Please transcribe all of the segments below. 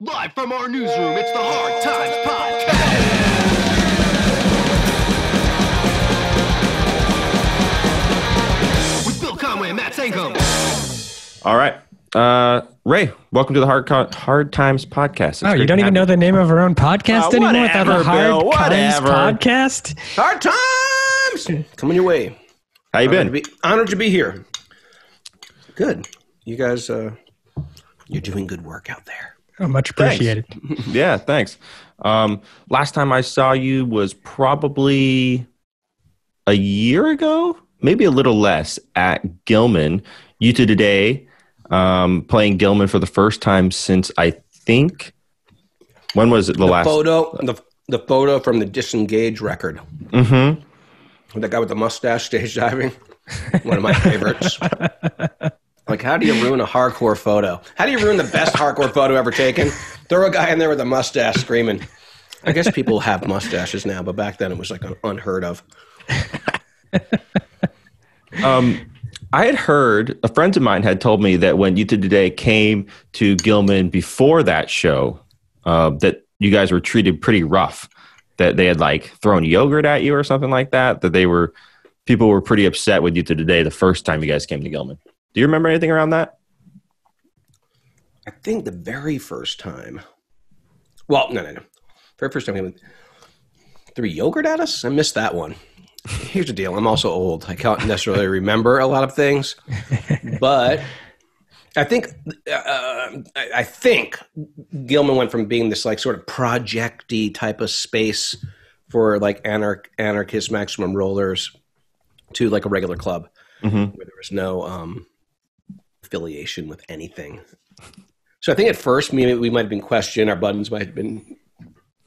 Live from our newsroom, it's the Hard Times Podcast. With Bill Conway and Matt Saincome. All right. Uh, Ray, welcome to the Hard Co- Hard Times podcast. It's Oh, you don't even know the name of our own podcast Uh, anymore without whatever, a hard Bill, times whatever. podcast. Hard times coming your way. How you Honored to been? be, honored to be here. Good. You guys, uh, you're doing good work out there. Oh, much appreciated. Yeah, thanks. Um, last time I saw you was probably a year ago, maybe a little less, at Gilman. Youth of Today, um, playing Gilman for the first time since I think. When was it the, The last? photo, the the photo from the disengage record. Mm-hmm. The guy with the mustache stage diving. One of my favorites. like, how do you ruin a hardcore photo? How do you ruin the best hardcore photo ever taken? Throw a guy in there with a mustache screaming. I guess people have mustaches now, but back then it was like unheard of. Um, I had heard a friend of mine had told me that when you today came to Gilman before that show, uh, that you guys were treated pretty rough. That they had like thrown yogurt at you or something like that. That they were people were pretty upset with Youth of Today the first time you guys came to Gilman. Do you remember anything around that? I think the very first time. Well, no, no, no. Very first time we threw yogurt at us. I missed that one. Here's the deal. I'm also old. I can't necessarily remember a lot of things, but I think uh, I I think Gilman went from being this like sort of projecty type of space for like anarch anarchist maximum rollers to like a regular club Mm-hmm. where there was no um, affiliation with anything. So I think at first maybe we might have been questioned, our buttons might have been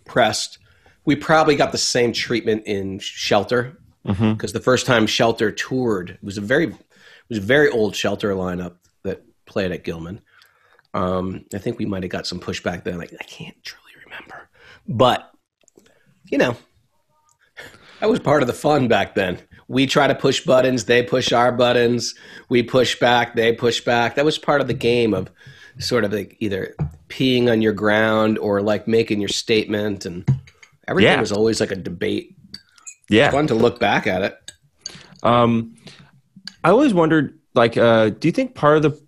pressed. We probably got the same treatment in Shelter Mm-hmm. because the first time Shelter toured it was a very it was a very old Shelter lineup that played at Gilman. Um, I think we might have got some pushback then. Like I can't truly remember, but you know, that was part of the fun back then. We try to push buttons, they push our buttons. We push back, they push back. That was part of the game of sort of like either peeing on your ground or like making your statement, and everything Yeah. was always like a debate. Yeah. Fun to look back at it. Um, I always wondered, like, uh, do you think part of the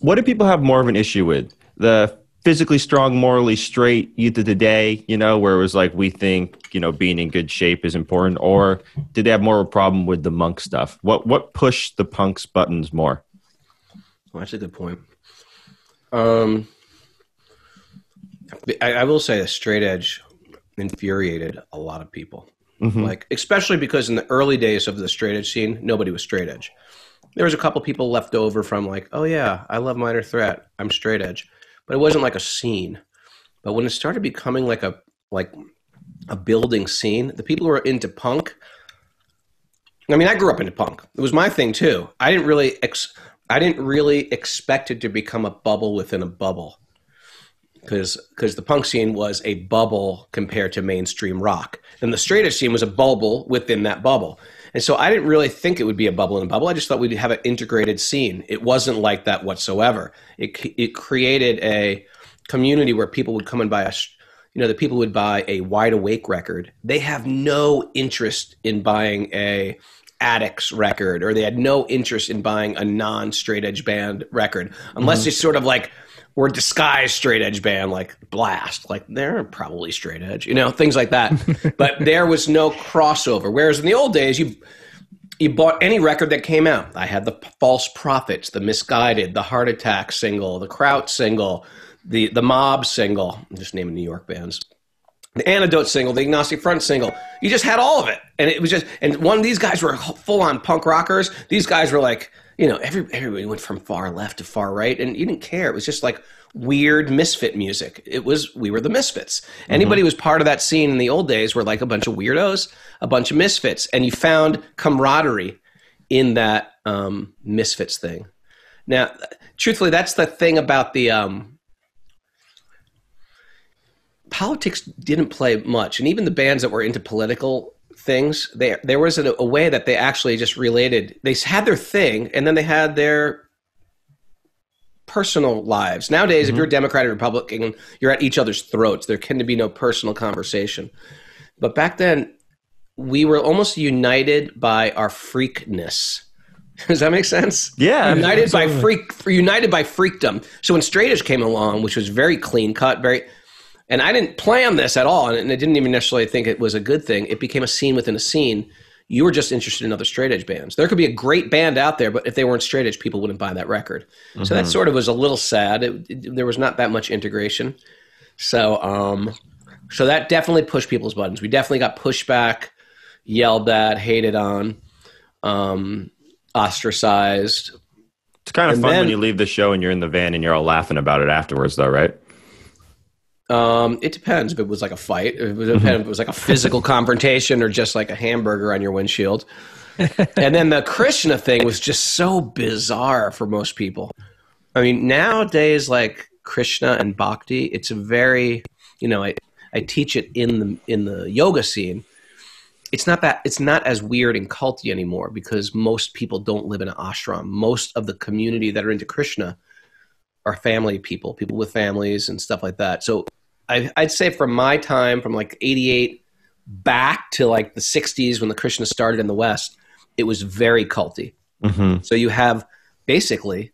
what do people have more of an issue with the physically strong, morally straight youth of the day? You know, where it was like we think you know being in good shape is important, or did they have more of a problem with the monk stuff? What what pushed the punks buttons more? Well, that's a good point. Um, I, I will say that straight edge infuriated a lot of people. Mhm. Like, especially because in the early days of the straight edge scene, nobody was straight edge. There was a couple people left over from like, oh yeah, I love Minor Threat, I'm straight edge, but it wasn't like a scene. But when it started becoming like a like a building scene, the people who were into punk. I mean, I grew up into punk. It was my thing too. I didn't really ex- I didn't really expect it to become a bubble within a bubble. Because because the punk scene was a bubble compared to mainstream rock. And the straight edge scene was a bubble within that bubble. And so I didn't really think it would be a bubble in a bubble. I just thought we'd have an integrated scene. It wasn't like that whatsoever. It it created a community where people would come and buy a you know the people would buy a wide awake record they have no interest in buying a Adicts record or they had no interest in buying a non straight edge band record unless mm-hmm. it's sort of like were disguised straight edge band like blast like they're probably straight edge you know things like that but there was no crossover whereas in the old days you you bought any record that came out. I had the False Prophets, the Misguided, the Heart Attack single, the Kraut single, the the Mob single. I'm just naming New York bands. The Antidote single, the Agnostic Front single. You just had all of it, and it was just. And one of these guys were full on punk rockers. These guys were like, you know, every everybody went from far left to far right, and you didn't care. It was just like weird misfit music. It was we were the misfits. Anybody who was part of that scene in the old days were like a bunch of weirdos, a bunch of misfits, and you found camaraderie in that um, misfits thing. Now, truthfully, that's the thing about the um, politics didn't play much, and even the bands that were into political things, there there was a, a way that they actually just related. They had their thing, and then they had their personal lives. Nowadays, if mm-hmm. you're a Democrat or Republican, you're at each other's throats. There can be no personal conversation. But back then, we were almost united by our freakness. Does that make sense? Yeah, united by freak, united by freakdom. So when straight edge came along, which was very clean cut, very, and I didn't plan this at all, and I didn't even necessarily think it was a good thing. It became a scene within a scene. You were just interested in other straight edge bands. There could be a great band out there, but if they weren't straight edge, people wouldn't buy that record. So that sort of was a little sad. It, it- there was not that much integration. So, um, so that definitely pushed people's buttons. We definitely got pushback, yelled at, hated on, um, ostracized. It's kind of And fun then- when you leave the show and you're in the van and you're all laughing about it afterwards, though, right? Um, it depends if it was like a fight, if it was, if it was like a physical confrontation, or just like a hamburger on your windshield. and then the Krishna thing was just so bizarre for most people. I mean, nowadays, like Krishna and Bhakti, it's a very, you know, I, I teach it in the in the yoga scene. It's not that it's not as weird and culty anymore because most people don't live in an ashram. Most of the community that are into Krishna are family people, people with families and stuff like that. So I, I'd say from my time, from like '88 back to like the '60s when the Krishna started in the West, it was very culty. Mm-hmm. So you have basically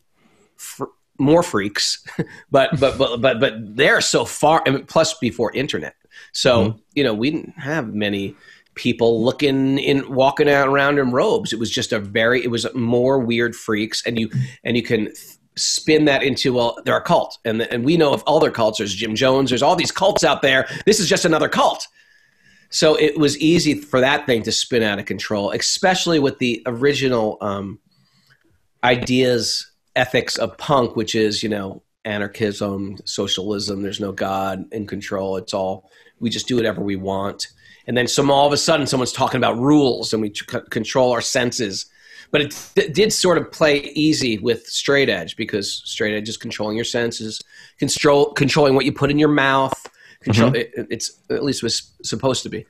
fr- more freaks, but but but but but they're so far. I mean, plus before internet, so you know we didn't have many people looking in walking out around in robes. It was just a very it was more weird freaks, and you and you can spin that into well they're a cult, and and we know of other cults. There's Jim Jones. There's all these cults out there. This is just another cult. So it was easy for that thing to spin out of control, especially with the original um, ideas, ethics of punk, which is, you know, anarchism, socialism, there's no God in control. It's all, we just do whatever we want. And then some all of a sudden someone's talking about rules and we c- control our senses. But it d- did sort of play easy with straight edge because straight edge is controlling your senses, control, controlling what you put in your mouth. Control, it, it's at least was supposed to be.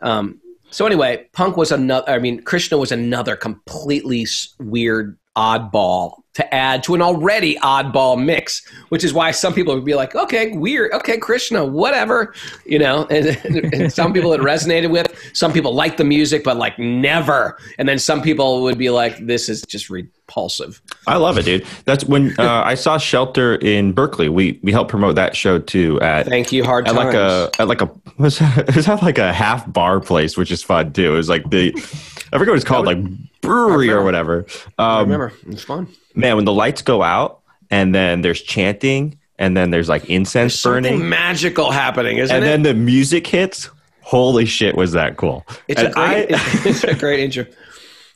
Um, so anyway, punk was another. I mean, Krishna was another completely weird oddball to add to an already oddball mix, which is why some people would be like, "Okay, weird. Okay, Krishna, whatever," you know. And, and some people it resonated with. Some people liked the music, but like never. And then some people would be like, "This is just repulsive." I love it, dude. That's when uh, I saw Shelter in Berkeley. We we helped promote that show too at Thank you, hard at times. like a at like a was that, was that like a half bar place, which is fun too. It was like the I forget what it's called, like brewery or whatever. I Um, remember it was fun. Man, when the lights go out and then there's chanting and then there's like incense Something burning magical happening, isn't and it? And then the music hits. Holy shit, was that cool? It's And a great, I- it's a great intro.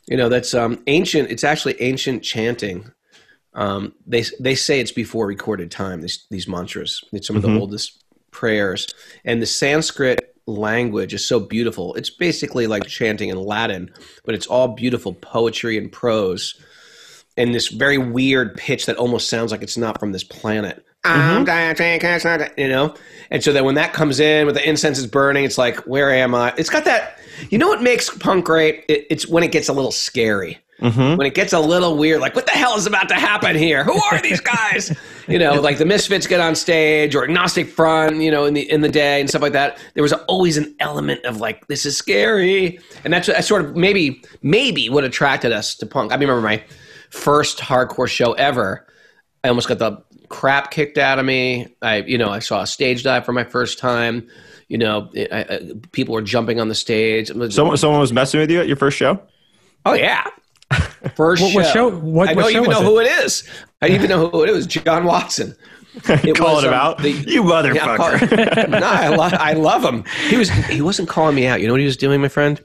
You know, that's um, ancient. It's actually ancient chanting. Um, they they say it's before recorded time. These these mantras. It's some of the oldest prayers, and the Sanskrit language is so beautiful. It's basically like chanting in Latin, but it's all beautiful poetry and prose, and this very weird pitch that almost sounds like it's not from this planet. I'm gonna take us out, you know, and so then when that comes in, with the incense is burning, it's like, where am I? It's got that. You know what makes punk great? It, it's when it gets a little scary. Mm-hmm. When it gets a little weird, like what the hell is about to happen here? Who are these guys? you know, like the Misfits get on stage or Agnostic Front, you know, in the in the day and stuff like that. There was always an element of like this is scary, and that's, that's sort of maybe maybe what attracted us to punk. I remember my first hardcore show ever. I almost got the crap kicked out of me. I, you know, I saw a stage dive for my first time. You know, I, I, people were jumping on the stage. someone someone was messing with you at your first show. oh yeah, first What- show. what show- what- I don't show even know it? who it is. I even know who it was. John Watson. It Calling was, him um, out, the- you motherfucker. Yeah, call- no, I, lo- I love him. He was he wasn't calling me out. You know what he was doing, my friend?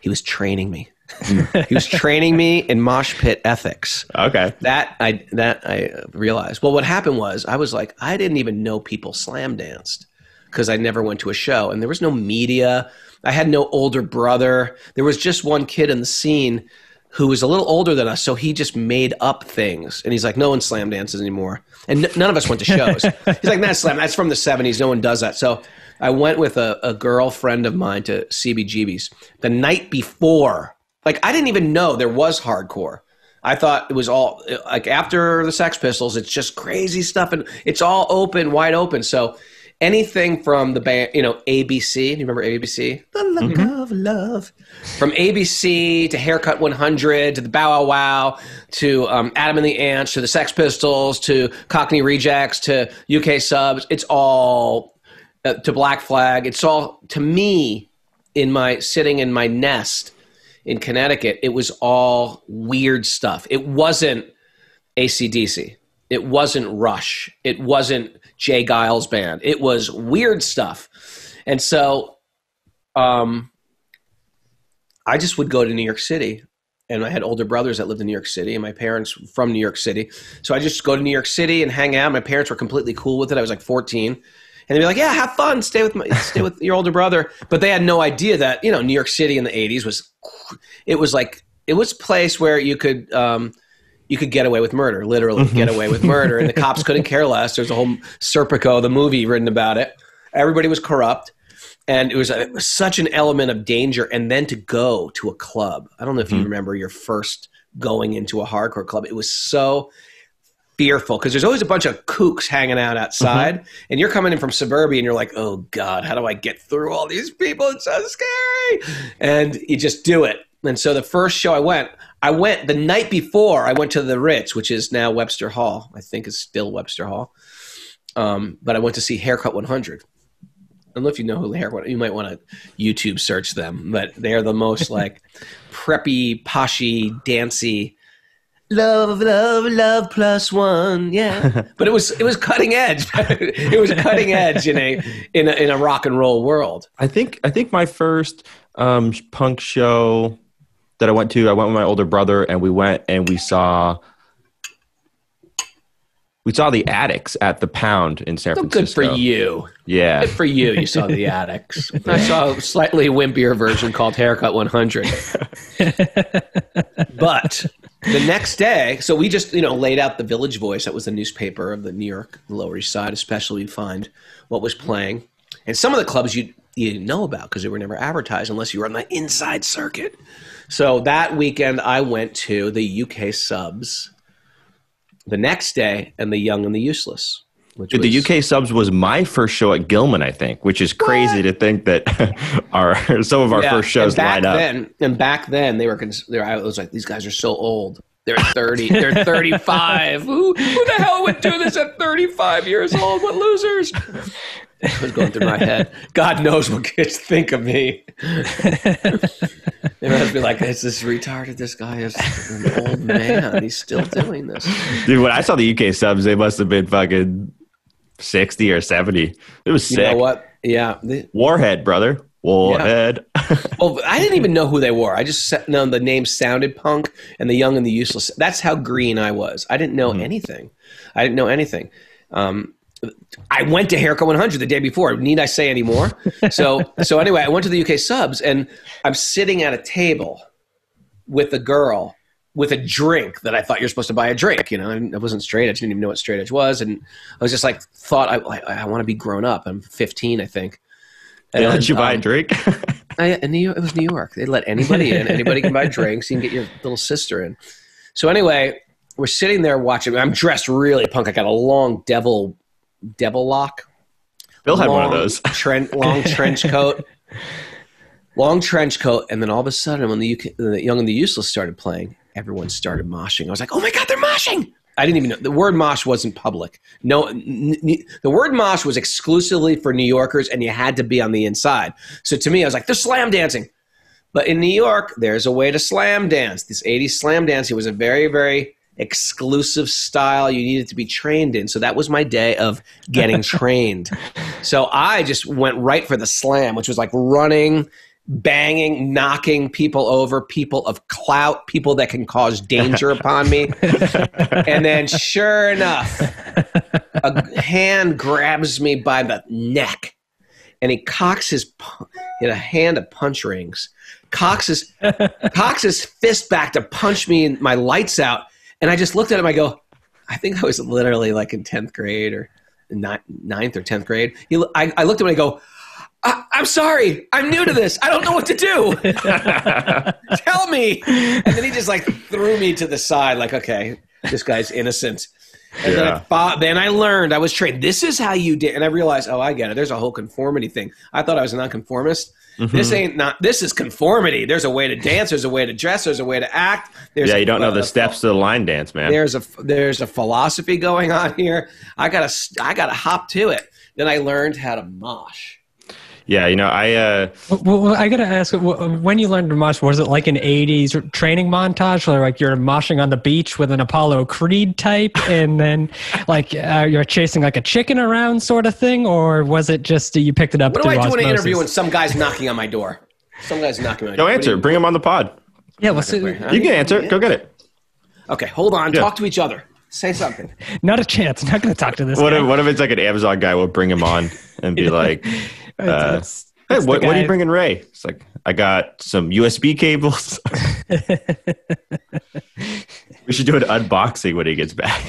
He was training me. Mm. he was training me in mosh pit ethics. okay. That I that I realized. Well, what happened was I was like, I didn't even know people slam danced because I never went to a show, and there was no media. I had no older brother. There was just one kid in the scene who was a little older than us, so he just made up things. And he's like, no one slam dances anymore, and n- none of us went to shows. he's like, that's slam. That's from the '70s. No one does that. So I went with a, a girlfriend of mine to CBGB's the night before. Like I didn't even know there was hardcore. I thought it was all like after the Sex Pistols, it's just crazy stuff and it's all open, wide open. So anything from the band, you know, ABC. Do you remember ABC? The look Mm-hmm. of love. From ABC to Haircut 100 to the Bow Wow Wow to um, Adam and the Ants to the Sex Pistols to Cockney Rejects to UK Subs. It's all uh, to Black Flag. It's all to me in my sitting in my nest in Connecticut. It was all weird stuff. It wasn't ACDC. It wasn't Rush. It wasn't J. Geils band. It was weird stuff. And so um, I just would go to New York City. And I had older brothers that lived in New York City, and my parents from New York City. So I just go to New York City and hang out. My parents were completely cool with it. I was like 14, and they'd be like, "Yeah, have fun, stay with my, stay with your older brother." But they had no idea that you know New York City in the 80s was, it was like it was a place where you could um, you could get away with murder, literally get away with murder, and the cops couldn't care less. There's a whole Serpico, the movie, written about it. Everybody was corrupt, and it was, it was such an element of danger. And then to go to a club, I don't know if you remember your first going into a hardcore club. It was so fearful because there's always a bunch of kooks hanging out outside, and you're coming in from suburbia, and you're like, "Oh God, how do I get through all these people? It's so scary!" And you just do it. And so the first show I went, I went the night before. I went to the Ritz, which is now Webster Hall. I think is still Webster Hall. Um, but I went to see Haircut 100. I don't know if you know who Haircut. You might want to YouTube search them, but they are the most like preppy, poshy, dancey. Love, love, love plus one, yeah. But it was it was cutting edge. it was cutting edge in a in a in a rock and roll world. I think I think my first um, punk show that I went to, I went with my older brother, and we went and we saw we saw the Adicts at the Pound in San So Francisco. good for you. Yeah, Good for you. You saw the Adicts. I saw a slightly wimpier version called Haircut 100. but the next day, so we just you know laid out the Village Voice. That was the newspaper of the New York Lower East Side, especially you find what was playing, and some of the clubs you you didn't know about because they were never advertised unless you were on the inside circuit. So that weekend, I went to the UK Subs. The next day, and the Young and the Useless. Which Dude, the UK subs was my first show at Gilman, I think, which is crazy to think that our some of our Yeah, first shows and back line up. Then, and back then, they were. Cons- they were I was like, these guys are so old. They're thirty. they're thirty-five. Who, who the hell would do this at thirty-five years old? What losers? It was going through my head. God knows what kids think of me. they must be like, "Is this retarded? This guy is an old man. He's still doing this." Dude, when I saw the UK subs, they must have been fucking sixty or seventy. It was You sick. know what? Yeah. Warhead, brother. Warhead. Well, I didn't even know who they were. I just know the name sounded punk and the young and the useless. That's how green I was. I didn't know anything. I didn't know anything. Um, I went to Haircut 100 the day before. Need I say any more? So, so anyway, I went to the UK subs and I'm sitting at a table with a girl with a drink that I thought you're supposed to buy a drink. You know, I I wasn't straight edge. Didn't even know what straight edge was, and I was just like, thought I, I, I want to be grown up. I'm 15, I think. they let And, you buy a um, drink. I, in New York, it was New York. They let anybody in. Anybody can buy drinks. You can get your little sister in. So anyway, we're sitting there watching. I'm dressed really punk. I got a long devil devil lock. Bill had one of those. Tren- long trench coat. Long trench coat, and then all of a sudden, when the, UK, the Young and the Useless started playing, everyone started moshing. I was like, "Oh my god, they're moshing!" I didn't even know the word mosh wasn't public. No, n- n- the word mosh was exclusively for New Yorkers, and you had to be on the inside. So to me, I was like, "They're slam dancing." But in New York, there's a way to slam dance. This 80s slam dancing it was a very, very exclusive style you needed to be trained in. So that was my day of getting trained. So I just went right for the slam, which was like running, banging, knocking people over, people of clout, people that can cause danger upon me. And then sure enough, a hand grabs me by the neck and he cocks his had a hand of punch rings cocks his cocks his fist back to punch me and my lights out and i just looked at him i go i think i was literally like in 10th grade or ni- ninth or 10th grade he, I, I looked at him and i go I, I'm sorry. I'm new to this. I don't know what to do. Tell me. And then he just like threw me to the side, like, okay, this guy's innocent. And then, I Yeah. thought, then I learned I was trained. This is how you did, and I realized, oh, I get it. There's a whole conformity thing. I thought I was a nonconformist. Mm-hmm. This ain't not. This is conformity. There's a way to dance. There's a way to dress. There's a way to act. There's yeah, a- you don't know the a- steps to the line dance, man. there's a there's a philosophy going on here. I gotta I gotta hop to it. Then I learned how to mosh. Yeah, you know, I uh Well, well, I gotta ask, when you learned to mosh, was it like an '80s training montage, or like you're moshing on the beach with an Apollo Creed type, and then like uh, you're chasing like a chicken around, sort of thing, or was it just you picked it up? What do through I do in an interview when some guy's knocking on my door? Some guy's knocking on my go door. What answer. you- Bring him on the pod. Yeah, well, so, You can answer. it. Go get it. Okay, hold on. Yeah. Talk to each other. Say something. not a chance. I'm not gonna talk to this. What guy. if, what if it's like an Amazon guy? We'll bring him on and be like, It's- uh, "Hey, what, what are you bringing, Ray?" It's like, "I got some USB cables." we should do an unboxing when he gets back.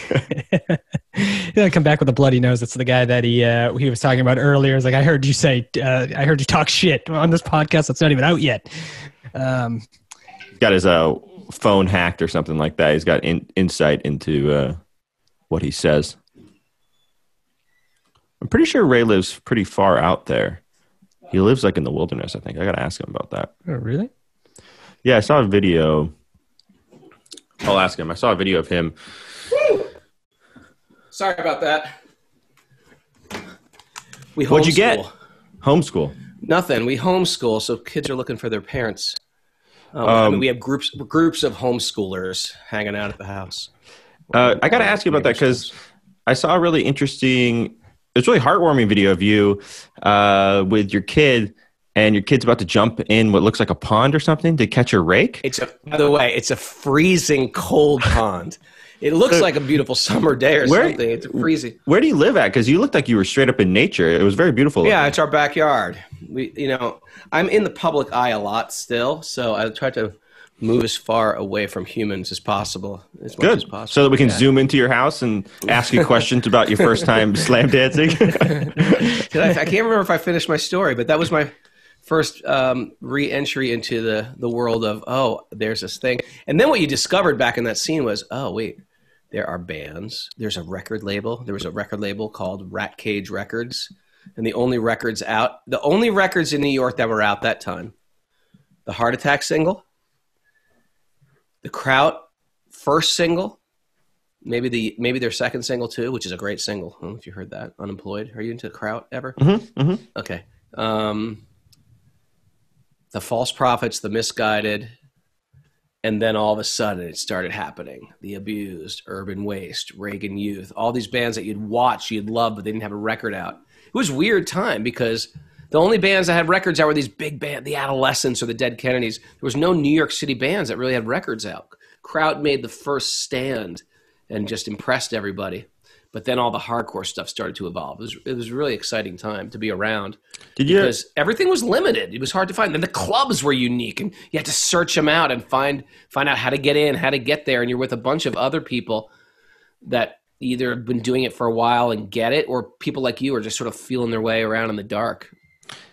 He'll come back with a bloody nose. It's the guy that he uh, he was talking about earlier. It's like I heard you say, uh, I heard you talk shit on this podcast that's not even out yet. Um, He's got his uh, phone hacked or something like that. He's got in, insight into uh, what he says. I'm pretty sure Ray lives pretty far out there. He lives like in the wilderness. I think I got to ask him about that. oh, really? Yeah, I saw a video. I'll ask him. I saw a video of him. Sorry about that. We What'd you get? homeschool. Homeschool. Nothing. We homeschool, so kids are looking for their parents. Um, I mean, Um, we have groups groups of homeschoolers hanging out at the house. Uh, I got to ask you about that because I saw a really interesting, it's really heartwarming video of you uh, with your kid, and your kid's about to jump in what looks like a pond or something to catch a rake. It's a by the way, it's a freezing cold pond. It looks like a beautiful summer day or Where- something. It's freezing. Where do you live at? Because you looked like you were straight up in nature. It was very beautiful. Yeah, it's our backyard. We, you know, I'm in the public eye a lot still, so I try to move as far away from humans as possible, as much as Good. possible. So that we can Yeah. zoom into your house and ask you questions about your first time slam dancing. I, I can't remember if I finished my story, but that was my first um, re-entry into the the world of oh, there's this thing, and then what you discovered back in that scene was oh wait, there are bands. There's a record label. There was a record label called Rat Cage Records, and the only records out, the only records in New York that were out that time, the Heart Attack single, the Kraut first single. Maybe the maybe their second single too, which is a great single. I don't know if you heard that. Unemployed. Are you into Kraut ever? Mhm, mhm. Okay. Um, the false prophets, the misguided, and then all of a sudden it started happening. The abused, urban waste, Reagan youth, all these bands that you'd watch, you'd love, but they didn't have a record out. It was a weird time because the only bands that had records out were these big bands, the Adolescents or the Dead Kennedys. There was no New York City bands that really had records out. Kraut made the first stand and just impressed everybody. But then all the hardcore stuff started to evolve. It was, it was a really exciting time to be around Did you? because everything was limited. It was hard to find. And the clubs were unique, and you had to search them out and find find out how to get in, how to get there. And you're with a bunch of other people that either have been doing it for a while and get it, or people like you are just sort of feeling their way around in the dark.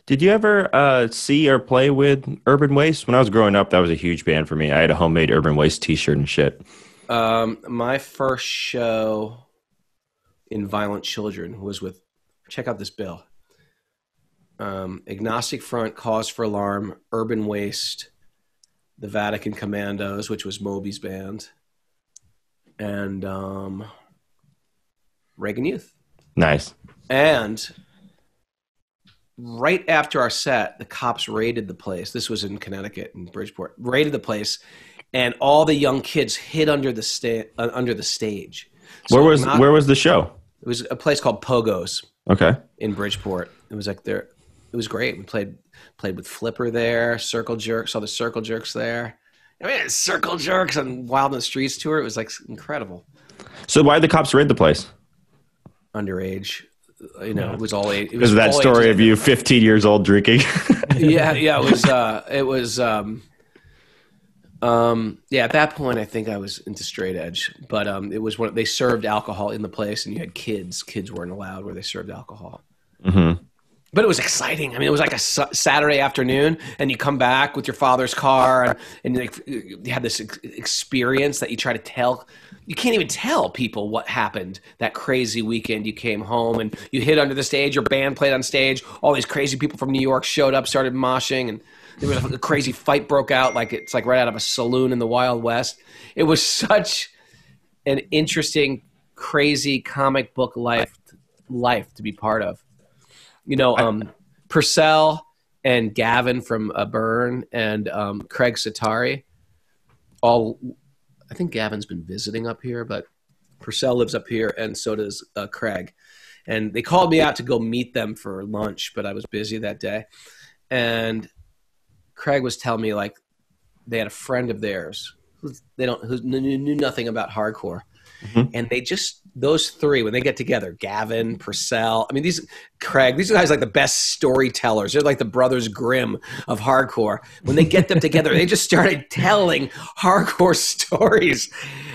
Did you ever uh, see or play with Urban Waste? When I was growing up, that was a huge band for me. I had a homemade Urban Waste T-shirt and shit. Um, my first show in Violent Children was with. Check out this bill. Um, Agnostic Front, Cause for Alarm, Urban Waste, the Vatican Commandos, which was Moby's band, and um, Reagan Youth. Nice. And right after our set, the cops raided the place. This was in Connecticut in Bridgeport. Raided the place, and all the young kids hid under the sta- uh, under the stage. So where was not- where was the show? it was a place called Pogo's Okay. in Bridgeport. It was like there. It was great. We played played with Flipper there, Circle Jerks, saw the Circle Jerks there. I mean, Circle Jerks on Wild in the Streets tour. It was like incredible. So why did the cops raid the place? Underage, you know, it was all. It Because was of that story of you 15 years old drinking. yeah, yeah, it was. Uh, it was. Um, um, yeah, at that point, I think I was into straight edge, but um, it was when they served alcohol in the place, and you had kids. Kids weren't allowed where they served alcohol. hmm but it was exciting. I mean, it was like a Sa- Saturday afternoon, and you come back with your father's car, and, and you have this ex- experience that you try to tell. You can't even tell people what happened that crazy weekend. You came home and you hid under the stage. Your band played on stage. All these crazy people from New York showed up, started moshing, and there was a crazy fight broke out. Like it's like right out of a saloon in the Wild West. It was such an interesting, crazy comic book life life to be part of you know, um, Porcell and Gavin from uh, Burn and um, Craig Setari. All, I think Gavin's been visiting up here, but Porcell lives up here, and so does uh, Craig. And they called me out to go meet them for lunch, but I was busy that day. And Craig was telling me like they had a friend of theirs who they don't who knew, knew nothing about hardcore, Mhm. and they just those three when they get together, Gavin, Porcell. I mean, these Craig, these guys are like the best storytellers. They're like the brothers Grimm of hardcore. When they get them together, they just started telling hardcore stories,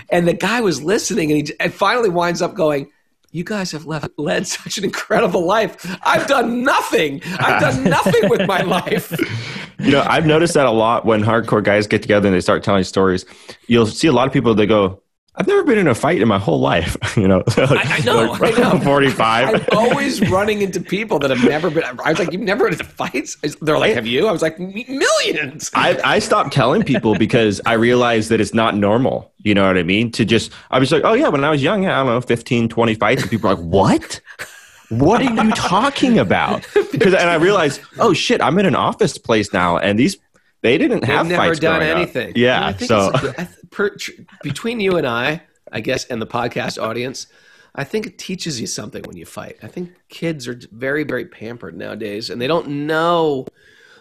and the guy was listening, and he and finally winds up going. You guys have left, led such an incredible life. I've done nothing. I've done nothing with my life. You know, I've noticed that a lot when hardcore guys get together and they start telling stories. You'll see a lot of people that go, "I've never been in a fight in my whole life." you know, I, I know. I know. Forty-five. I'm always running into people that have never been. I was like, "You've never been into fights?" They're like, "Have you?" I was like, "M- "Millions." I, I stopped telling people because I realized that it's not normal. You know what I mean? To just, I was like, oh, yeah, when I was young, yeah, I don't know, 15, 20 fights. And people are like, what? What are you talking about? Because, and I realized, oh, shit, I'm in an office place now. And these, they didn't They've have never done growing up. anything. And Yeah. I think so, it's- I th- per, tr- between you and I, I guess, and the podcast audience, I think it teaches you something when you fight. I think kids are very, very pampered nowadays, and they don't know.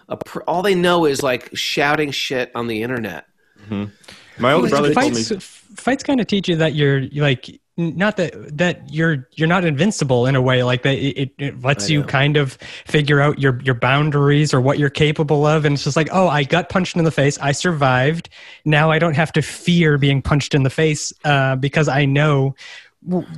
A pr- all they know is like shouting shit on the internet. Mm-hmm. my older Well, brother told me, fights, fights kind of teach you that you're like n- not that that you're you're not invincible in a way like that it, it, it lets you kind of figure out your your boundaries or what you're capable of and it's just like oh i got punched in the face i survived now i don't have to fear being punched in the face uh, because i know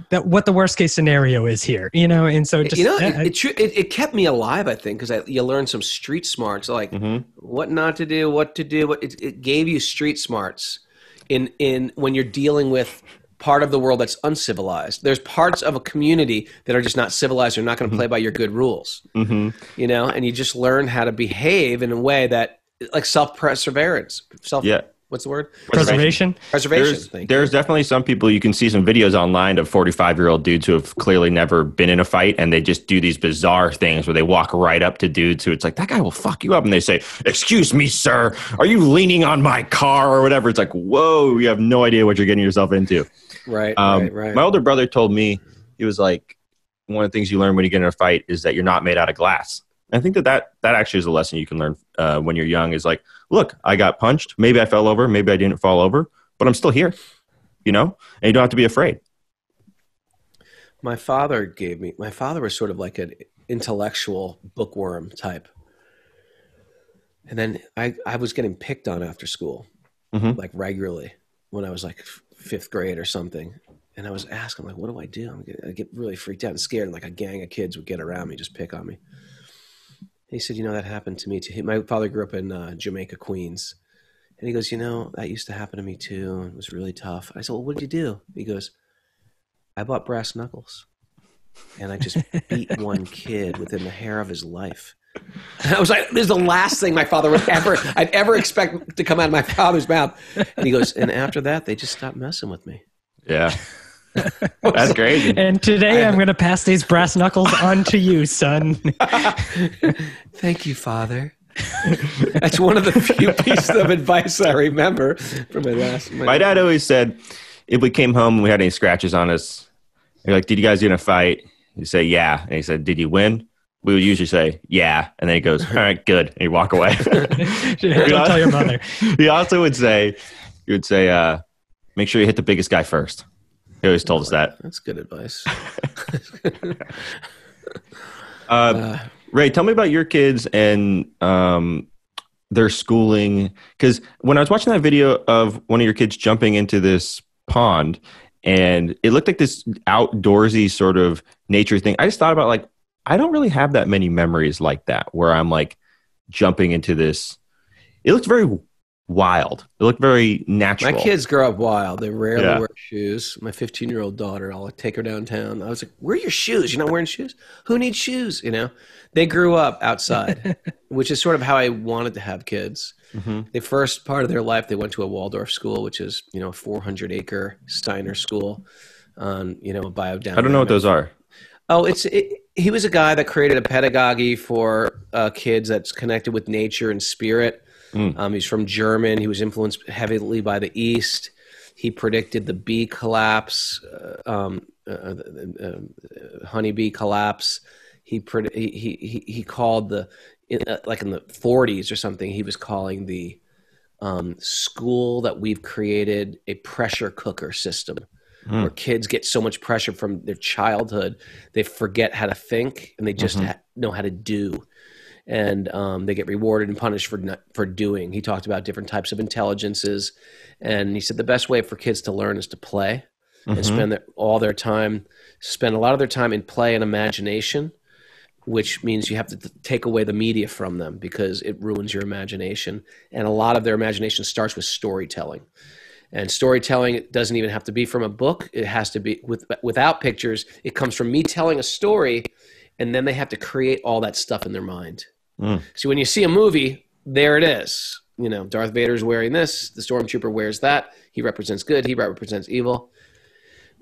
that what the worst case scenario is here you know and so it just you know, uh, it, it, it, it kept me alive. I think because you learn some street smarts, like Mhm. what not to do, what to do. What it, it gave you street smarts in in when you're dealing with part of the world that's uncivilized. There's parts of a community that are just not civilized. They're not going to play by your good rules. Mhm. You know, and you just learn how to behave in a way that like self perseverance, self. Yeah. What's the word? preservation Preservation. there's, there's definitely some people you can see some videos online of 45 year old dudes who have clearly never been in a fight and they just do these bizarre things where they walk right up to dudes who it's like that guy will fuck you up and they say excuse me sir are you leaning on my car or whatever it's like whoa you have no idea what you're getting yourself into Right. um, right. Right. my older brother told me he was like one of the things you learn when you get in a fight is that you're not made out of glass I think that that, that actually is a lesson you can learn uh, when you're young is like, look, I got punched. Maybe I fell over. Maybe I didn't fall over, but I'm still here, you know, and you don't have to be afraid. My father gave me. My father was sort of like an intellectual bookworm type, and then I I was getting picked on after school, Mhm. like regularly when I was like fifth grade or something. And I was asking, like, what do I do? I'm I get really freaked out and scared, and like a gang of kids would get around me, just pick on me. He said, you know, that happened to me too. My father grew up in uh, Jamaica, Queens. And he goes, you know, that used to happen to me too. And it was really tough. I said, well, what did you do? He goes, I bought brass knuckles. And I just beat one kid within the hair of his life. And I was like, this is the last thing my father would ever, I'd ever expect to come out of my father's mouth. And he goes, and after that, they just stopped messing with me. Yeah. That's crazy. and today i'm going to pass these brass knuckles on to you son Thank you, Father. That's one of the few pieces of advice I remember from my last. My dad always said if we came home and we had any scratches on us, you're like, did you guys get in a fight? You say, yeah. And he said, did you win? We would usually say, yeah. And then he goes, all right, good. And he'd walk away. don't tell your mother he also would say, he would say, uh, make sure you hit the biggest guy first. He always told us that. That's good advice. Uh, Ray, tell me about your kids and um, their schooling. Because when I was watching that video of one of your kids jumping into this pond, and it looked like this outdoorsy sort of nature thing, I just thought about like, I don't really have that many memories like that where I'm like jumping into this. It looked very wild. It looked very natural. My kids grow up wild. They rarely Yeah. wear shoes. My 15 year old daughter, I'll take her downtown. I was like, "Where are your shoes? You're not wearing shoes? Who needs shoes?" You know, they grew up outside, which is sort of how I wanted to have kids. Mhm. The first part of their life, they went to a Waldorf school, which is you know a 400 acre Steiner school on you know a biodynamic. I don't know what those are. Oh, it's it, he was a guy that created a pedagogy for uh, kids that's connected with nature and spirit. Mm. Um, he's from German. He was influenced heavily by the East. He predicted the bee collapse, uh, um, uh, uh, uh, honeybee collapse. He, pred- he he he called the in, uh, like in the 40s or something. He was calling the um, school that we've created a pressure cooker system Mm. where kids get so much pressure from their childhood they forget how to think and they just Mhm. ha- know how to do and um, they get rewarded and punished for not, for doing he talked about different types of intelligences and he said the best way for kids to learn is to play and Mhm. spend their, all their time spend a lot of their time in play and imagination which means you have to t- take away the media from them because it ruins your imagination and a lot of their imagination starts with storytelling and storytelling it doesn't even have to be from a book. It has to be with, without pictures it comes from me telling a story and then they have to create all that stuff in their mind. Mm. so when you see a movie there it is. You know darth vader's wearing this the stormtrooper wears that he represents good he represents evil.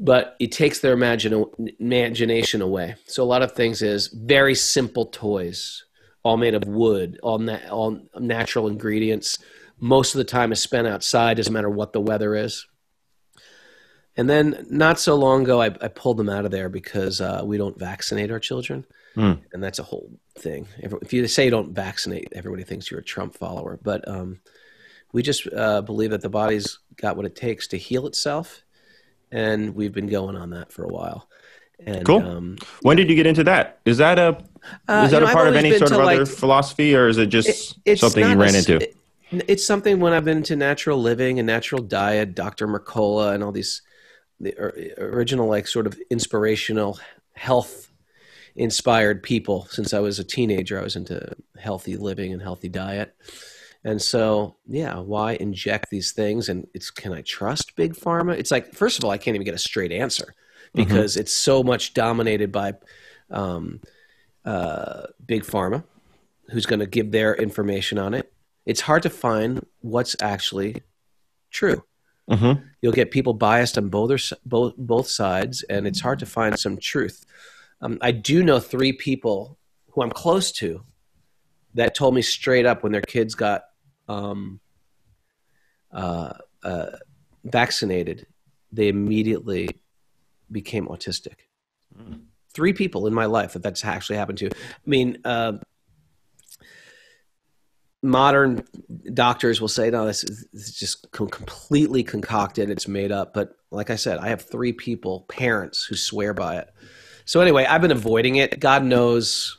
But it takes their imagine, imagination away. So a lot of things is very simple toys all made of wood all, na- all natural ingredients most of the time is spent outside doesn't matter what the weather is and then not so long ago i, I pulled them out of there because uh, we don't vaccinate our children Hmm. and that's a whole thing if you say you don't vaccinate everybody thinks you're a trump follower but um, we just uh, believe that the body's got what it takes to heal itself and we've been going on that for a while and Cool. um, When did you get into that? Is that a uh, is that you know, a part of any sort of other philosophy, or is it just it- something you ran a into? it- it's something when I've been to natural living and natural diet, Dr. Mercola, and all these the original like sort of inspirational health inspired people. Since I was a teenager, I was into healthy living and healthy diet. And so, yeah, why inject these things? And it's can I trust big pharma? It's like first of all, I can't even get a straight answer because it's so much dominated by um, uh, big pharma, who's going to give their information on it. It's hard to find what's actually true. hmm You'll get people biased on both, or, both, both sides, and it's hard to find some truth. Um, I do know three people who I'm close to that told me straight up when their kids got um, uh, uh, vaccinated, they immediately became autistic. Three people in my life that that's actually happened to. I mean, uh, modern doctors will say, no, this is, this is just com- completely concocted. It's made up. But like I said, I have three people, parents, who swear by it. So anyway, I've been avoiding it. God knows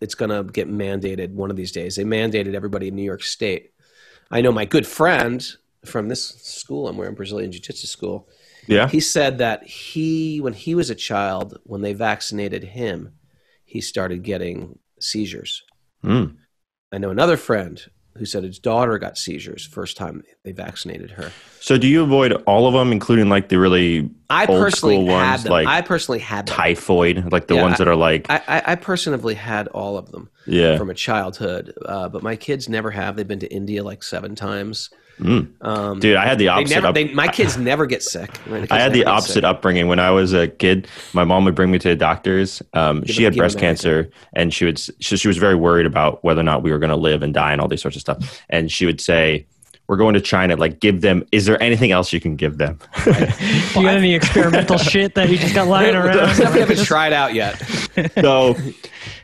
it's going to get mandated one of these days. They mandated everybody in New York State. I know my good friend from this school I'm wearing, Brazilian Jiu Jitsu school, Yeah. he said that he, when he was a child, when they vaccinated him, he started getting seizures. Mm. I know another friend who said his daughter got seizures first time they vaccinated her. So do you avoid all of them, including like the really I Old personally school had ones, them. like I personally had them. typhoid, like the Yeah, ones that are like I, I, I personally had all of them yeah. from a childhood, uh, but my kids never have. They've been to India like seven times. Mm. Um, Dude, I had the they opposite. never, they, my kids never get sick. My kids I had the opposite sick. upbringing. When I was a kid, my mom would bring me to the doctors. Um, she them- had breast them cancer, and she would s- she, she was very worried about whether or not we were going to live and die and all these sorts of stuff. And she would say, "We're going to China. Like, give them. Is there anything else you can give them?" Do you got any experimental shit that you just got lying around? Stuff we haven't tried out yet. so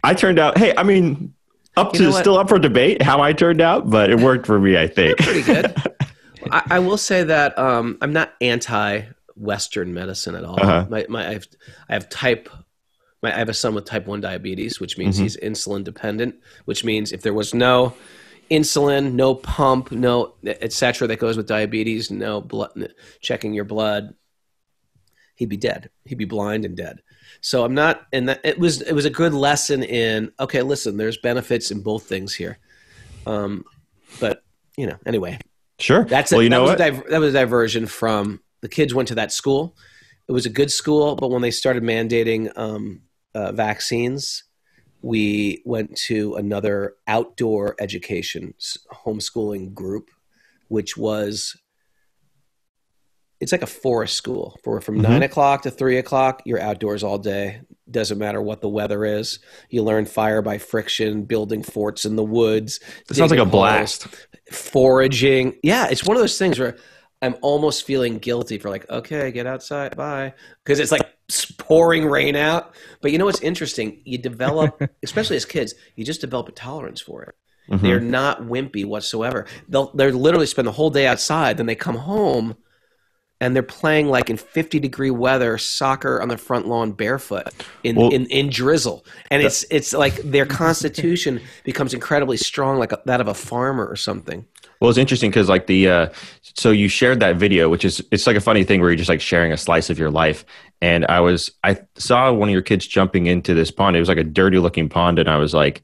I turned out. Hey, I mean, up You to still up for debate how I turned out, but it worked for me. I think. Pretty good. I, I will say that um, I'm not anti-Western medicine at all. Uh-huh. My, my, I have, I have type. My, I have a son with type one diabetes, which means Mhm. he's insulin dependent. Which means if there was no insulin, no pump, no etc. that goes with diabetes, no blood checking your blood, he'd be dead. He'd be blind and dead. So I'm not, and that, it was it was a good lesson in okay, listen, there's benefits in both things here. Um, but you know, anyway, Sure. that's well, you that know was what? Diver- that was a diversion from the kids went to that school. It was a good school, but when they started mandating um, uh, vaccines, we went to another outdoor education homeschooling group, which was it's like a forest school. For from Mhm. nine o'clock to three o'clock, you're outdoors all day. Doesn't matter what the weather is. You learn fire by friction, building forts in the woods. It sounds like a holes blast. foraging. Yeah, it's one of those things where I'm almost feeling guilty for like, okay, get outside, bye, because it's like pouring rain out. But you know what's interesting? You develop, especially as kids, you just develop a tolerance for it. Mhm. They're not wimpy whatsoever. They'll they're literally spend the whole day outside, then they come home. And they're playing like in 50 degree weather, soccer on the front lawn barefoot in, Well- in, in drizzle. And it's it's like their constitution becomes incredibly strong, like a, that of a farmer or something. Well, it's interesting because like the uh, so you shared that video, which is it's like a funny thing where you're just like sharing a slice of your life. And I was I saw one of your kids jumping into this pond. It was like a dirty looking pond, and I was like,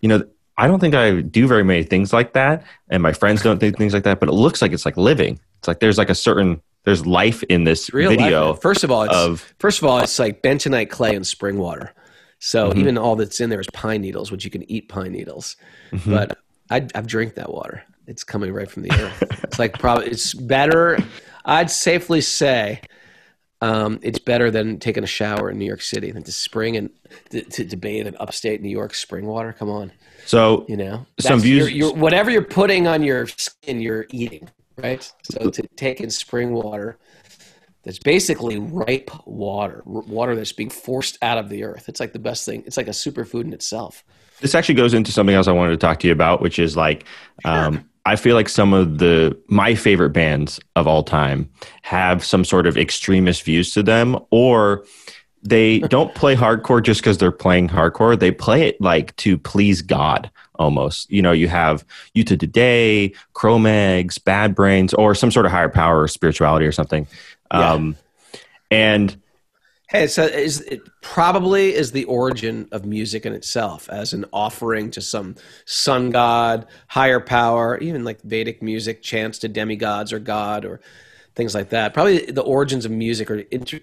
you know, I don't think I do very many things like that, and my friends don't think things like that. But it looks like it's like living. It's like there's like a certain there's life in this real video life. First of all, it's, of first of all, it's like bentonite clay and spring water. So Mhm. even all that's in there is pine needles, which you can eat pine needles. Mhm. But I, I've drank that water. It's coming right from the earth. it's like probably it's better. I'd safely say um, it's better than taking a shower in New York City than to spring and to, to, to bathe in upstate New York spring water. Come on, so you know Some views- you're- you're- whatever you're putting on your skin, you're eating, right? So to take in spring water, that's basically ripe water, water that's being forced out of the earth. It's like the best thing. It's like a superfood in itself. this actually goes into something else I wanted to talk to you about, which is like, um, I feel like some of the my favorite bands of all time have some sort of extremist views to them, or they don't play hardcore just because they're playing hardcore. They play it like to please God almost. You know, you have Youth of Today, Cro-Mags, Bad Brains, or some sort of higher power or spirituality or something. Yeah. Um, and Hey, so is it probably is the origin of music in itself as an offering to some sun god, higher power, even like Vedic music, chants to demigods or God or things like that. Probably the origins of music are inter,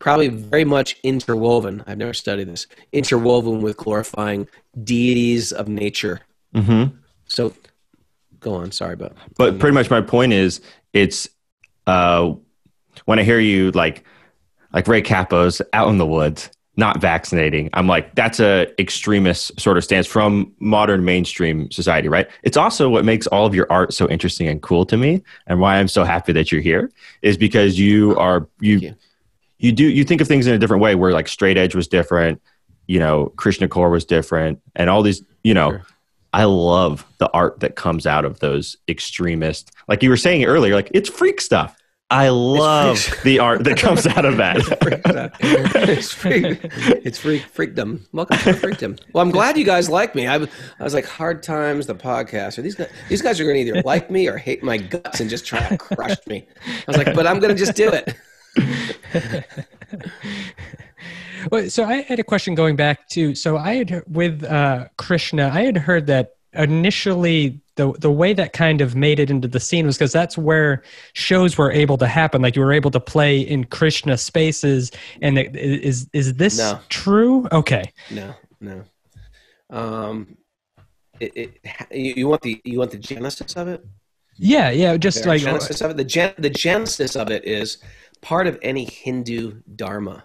probably very much interwoven. I've never studied this. Interwoven with glorifying deities of nature. mhm. So, go on. Sorry, but But pretty much my point is, it's uh, when I hear you like like Ray Cappo's out in the woods, not vaccinating. I'm like, that's a extremist sort of stance from modern mainstream society, right? It's also what makes all of your art so interesting and cool to me, and why I'm so happy that you're here is because you are you you. You do you think of things in a different way. Where like straight edge was different, you know, Krishna core was different, and all these, you know. Sure. I love the art that comes out of those extremist, like you were saying earlier, like it's freak stuff. I love the art that comes out of that. it's freak, it's freak, freakdom. Welcome to freakdom. Well, I'm glad you guys like me. I, was- I was like, hard times, the podcast. Or these guys, these guys are going to either like me or hate my guts and just try to crush me. I was like, but I'm going to just do it. Well, so I had a question going back to so I had with uh, Krishna, I had heard that initially the the way that kind of made it into the scene was because that's where shows were able to happen. Like you were able to play in Krishna spaces, and it, is is this No. true? Okay, No, no. Um, it, it, you, you want the you want the genesis of it? yeah, yeah, just The like genesis of it. The gen, the genesis of it is part of any Hindu dharma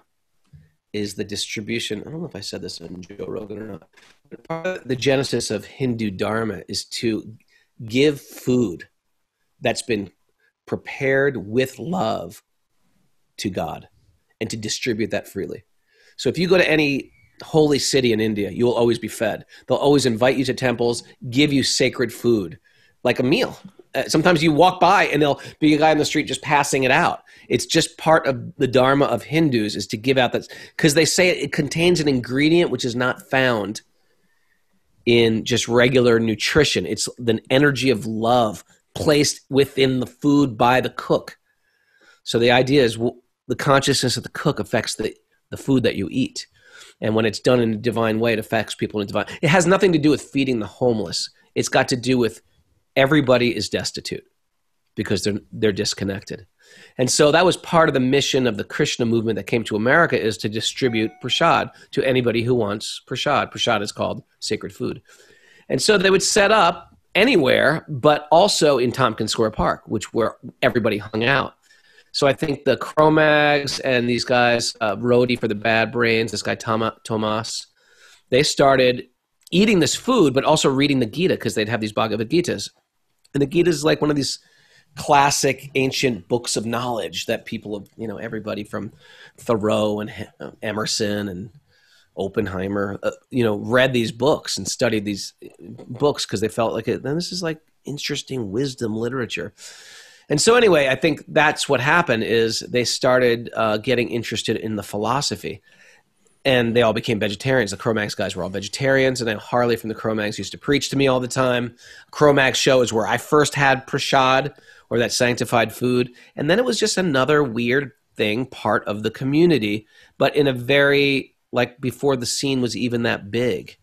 is the distribution. I don't know if I said this on Joe Rogan or not. But the genesis of Hindu dharma is to give food that's been prepared with love to God and to distribute that freely. So if you go to any holy city in India, you will always be fed. They'll always invite you to temples, give you sacred food, like a meal. Uh, sometimes you walk by and there'll be a guy on the street just passing it out. It's just part of the dharma of Hindus is to give out that because they say it contains an ingredient which is not found in just regular nutrition. It's the energy of love placed within the food by the cook. So the idea is, well, the consciousness of the cook affects the the food that you eat. And when it's done in a divine way, it affects people in a divine. It has nothing to do with feeding the homeless. It's got to do with everybody is destitute because they're they're disconnected. And so that was part of the mission of the Krishna movement that came to America is to distribute prasad to anybody who wants prasad. Prasad is called sacred food. And so they would set up anywhere, but also in Tompkins Square Park, which where everybody hung out. So I think the Cro-Mags and these guys, uh, for the Bad Brains, this guy Toma, Tomas, they started eating this food, but also reading the Gita because they'd have these Bhagavad Gitas. And the Gita is like one of these classic ancient books of knowledge that people have, you know, everybody from Thoreau and uh, Emerson and Oppenheimer, uh, you know, read these books and studied these books because they felt like it. Then this is like interesting wisdom literature. And so, anyway, I think that's what happened is they started uh, getting interested in the philosophy, and they all became vegetarians. The Cro-Mags guys were all vegetarians, and then Harley from the Cro-Mags used to preach to me all the time. Cro-Mags show is where I first had prashad or that sanctified food, and then it was just another weird thing, part of the community, but in a very like before the scene was even that big.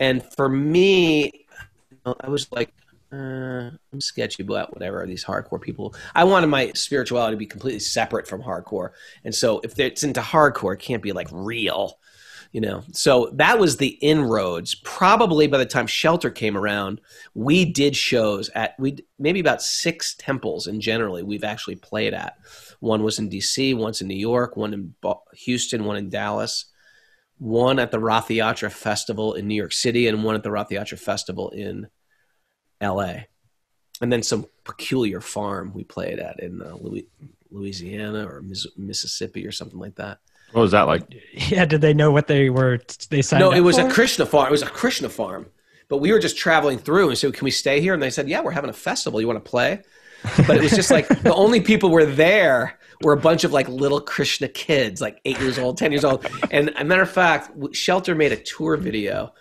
And for me, I was like, uh, I'm sketchy about whatever these hardcore people. I wanted my spirituality to be completely separate from hardcore, and so if it's into hardcore, it can't be like real, you know. So that was the inroads. Probably by the time Shelter came around, we did shows at we maybe about six temples, and generally we've actually played at. One was in D.C., one's in New York, one in Houston, one in Dallas one at the Rath Yatra Festival in New York City and one at the Rath Yatra Festival in LA. And then some peculiar farm we played at in uh, Louisiana or Mississippi or something like that. What was that like? Yeah, did they know what they were? They signed. No, it was for? a Krishna farm. It was a Krishna farm. But we were just traveling through and said, "Can we stay here?" And they said, "Yeah, we're having a festival. You want to play?" But it was just like the only people were there were a bunch of like little Krishna kids, like eight years old, ten years old. And a matter of fact, Shelter made a tour video,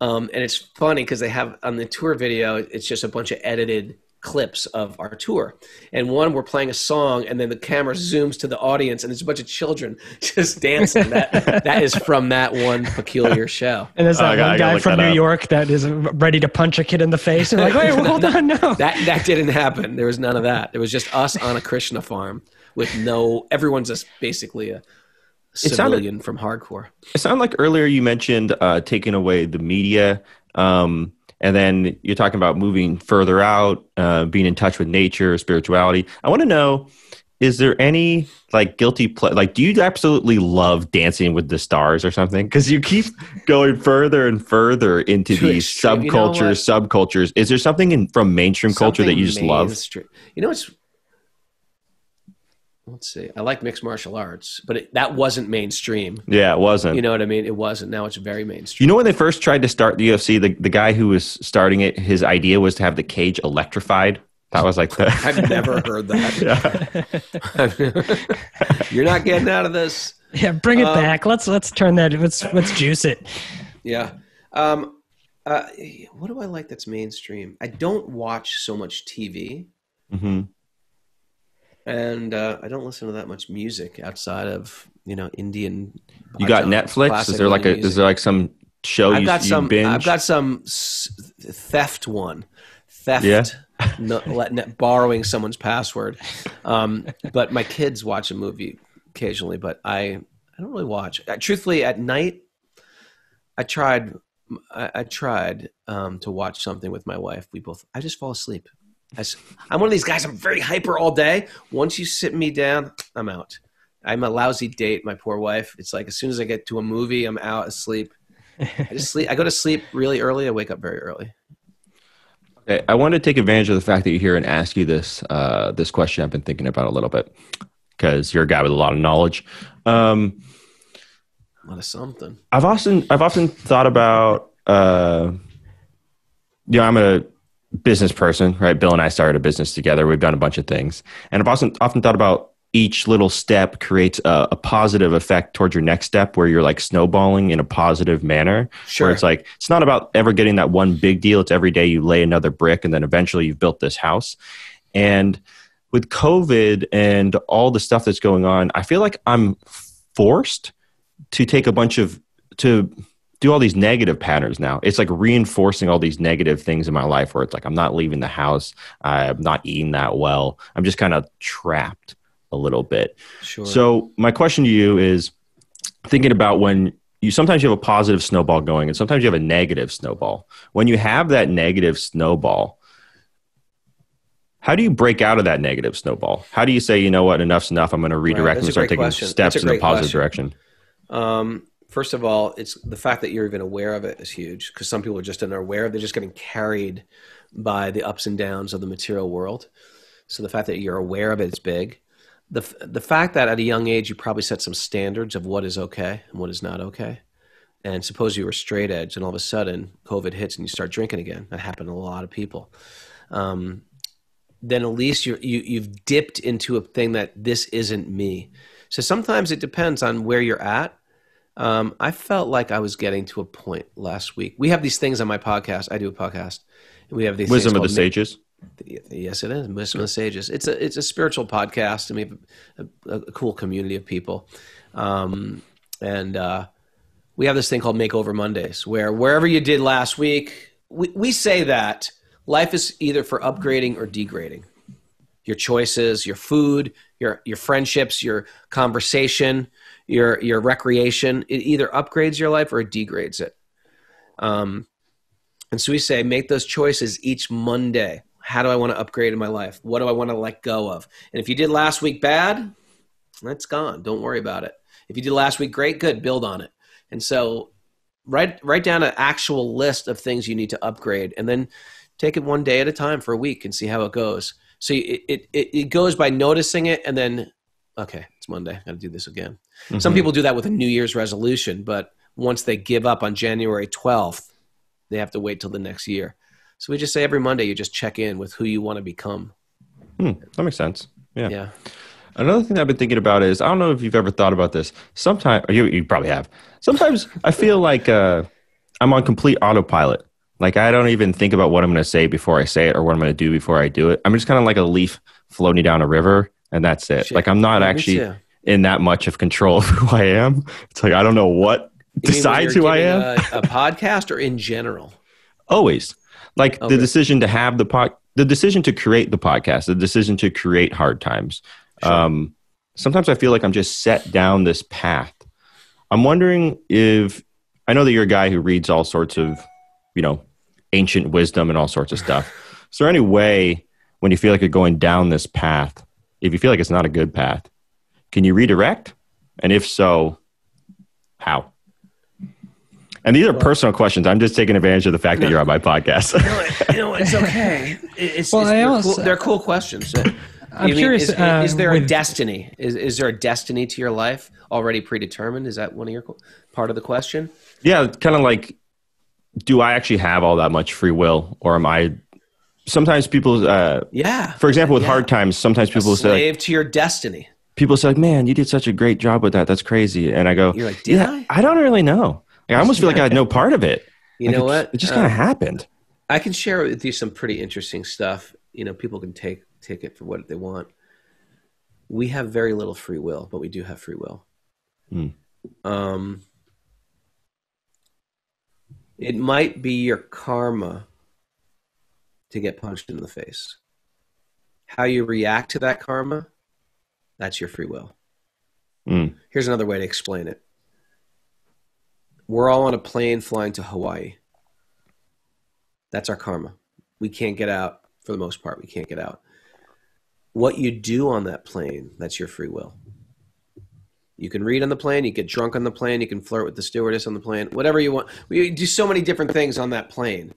um, and it's funny because they have on the tour video, it's just a bunch of edited clips of our tour. And one, we're playing a song, and then the camera zooms to the audience, and there's a bunch of children just dancing. that that is from that one peculiar show. And there's that oh, one guy from New up. York that is ready to punch a kid in the face, and like, wait, hold on, no. That that didn't happen. There was none of that. It was just us on a Krishna farm with no everyone's just basically a civilian sounded, from hardcore. It sounded like earlier you mentioned uh, taking away the media, um, and then you're talking about moving further out, uh, being in touch with nature, spirituality. I want to know. Is there any like guilty ple- like do you absolutely love dancing with the stars or something? Because you keep going further and further into these subcultures, you know subcultures. Is there something in from mainstream something culture that you just mainstream. love? You know, it's let's see. I like mixed martial arts, but it, that wasn't mainstream. Yeah, it wasn't. You know what I mean? It wasn't. Now it's very mainstream. You know when they first tried to start the UFC, the, the guy who was starting it, his idea was to have the cage electrified. That was like the I've never heard that. You're not getting out of this. Yeah, bring it um, back. Let's let's turn that. Let's let's juice it. Yeah. Um, uh, what do I like that's mainstream? I don't watch so much TV. Mm-hmm and uh, I don't listen to that much music outside of you know Indian. You got Netflix? Is there like a music. is there like some show I've you, got some, binge? I've got some theft one, theft. Yeah. no, let, borrowing someone's password, um, but my kids watch a movie occasionally. But I I don't really watch. Uh, truthfully, at night, I tried I, I tried um, to watch something with my wife. We both I just fall asleep. I'm one of these guys. I'm very hyper all day. Once you sit me down, I'm out. I'm a lousy date. My poor wife. It's like as soon as I get to a movie, I'm out asleep. I just sleep. I go to sleep really early. I wake up very early. Okay, I want to take advantage of the fact that you're here and ask you this uh, this question. I've been thinking about a little bit because you're a guy with a lot of knowledge. Um, a lot of something. I've often I've often thought about. Uh, you know, I'm a business person, right? Bill and I started a business together. We've done a bunch of things, and I've often often thought about each little step creates a, a, positive effect towards your next step where you're like snowballing in a positive manner. Sure where it's like it's not about ever getting that one big deal. It's every day you lay another brick and then eventually you've built this house. And with COVID and all the stuff that's going on, I feel like I'm forced to take a bunch of to do all these negative patterns now. It's like reinforcing all these negative things in my life where it's like I'm not leaving the house, I'm not eating that well. I'm just kind of trapped a little bit. Sure. So my question to you is thinking about when you sometimes you have a positive snowball going and sometimes you have a negative snowball. When you have that negative snowball, how do you break out of that negative snowball? How do you say, you know what, enough's enough? I'm going to redirect that's and start taking question. steps in a positive question. direction? Um, first of all, it's the fact that you're even aware of it is huge because some people are just unaware. They're just getting carried by the ups and downs of the material world. So the fact that you're aware of it is big. The, the fact that at a young age you probably set some standards of what is okay and what is not okay. And suppose you were straight edge and all of a sudden COVID hits and you start drinking again. That happened to a lot of people. Um, then at least you're, you, you've dipped into a thing that this isn't me. So sometimes it depends on where you're at. Um, I felt like I was getting to a point last week. We have these things on my podcast. I do a podcast. And we have these Wisdom of the sages. Yes, it is. Wisdom of the Sages. It's a it's a spiritual podcast, and we have a, a cool community of people. Um, and uh, we have this thing called Makeover Mondays, where wherever you did last week, we, we say that life is either for upgrading or degrading. Your choices, your food, your your friendships, your conversation, your your recreation, it either upgrades your life or it degrades it. Um, and so we say, make those choices each Monday. How do I want to upgrade in my life? What do I want to let go of? And if you did last week bad, that's gone. Don't worry about it. If you did last week great, good, build on it. And so write write down an actual list of things you need to upgrade and then take it one day at a time for a week and see how it goes. So it it, it, it goes by noticing it and then okay, it's Monday. Got to do this again. Some people do that with a New Year's resolution, but once they give up on January 12th, they have to wait till the next year. So we just say every Monday you just check in with who you want to become. Hmm, that makes sense. Yeah. Yeah. Another thing I've been thinking about is I don't know if you've ever thought about this. Sometimes you you probably have. Sometimes I feel like uh, I'm on complete autopilot. Like I don't even think about what I'm going to say before I say it or what I'm going to do before I do it. I'm just kind of like a leaf floating down a river, and that's it. Shit. Like I'm not Yeah, actually in that much of control of who I am. It's like I don't know what You decides who I am. A, a podcast or in general? Always. Like Okay. the decision to have the pod, the decision to create the podcast, the decision to create hard times. Um, sometimes I feel like I'm just set down this path. I'm wondering if I know that you're a guy who reads all sorts of, you know, ancient wisdom and all sorts of stuff. Is there any way when you feel like you're going down this path, if you feel like it's not a good path, can you redirect? And if so, how? And these are personal questions. I'm just taking advantage of the fact that you're on my podcast. you know, it's okay. It's, Well, it's- they're, also- cool, they're cool questions. I'm You mean, curious, Is, uh, is there a with- destiny? Is, is there a destiny to your life already predetermined? Is that one of your part of the question? yeah, kind of like, do I actually have all that much free will, or am I? Sometimes people, uh, Yeah. for example, with Yeah. hard times, sometimes people say, Slave to your destiny. people say, "Man, you did such a great job with that. That's crazy." And I go, You're like, did "Yeah, I?" don't really know. Like, I almost feel like I had no part of it. You Like, know it- what? It just kind of happened. I can share with you some pretty interesting stuff. You know, people can take take it for what they want. We have very little free will, but we do have free will. Hmm. Um, it might be your karma to get punched in the face. How you react to that karma, that's your free will. Mm. Here's another way to explain it. We're all on a plane flying to Hawaii. That's our karma. We can't get out for the most part. We can't get out. What you do on that plane, that's your free will. You can read on the plane, you get drunk on the plane, you can flirt with the stewardess on the plane, whatever you want. We do so many different things on that plane.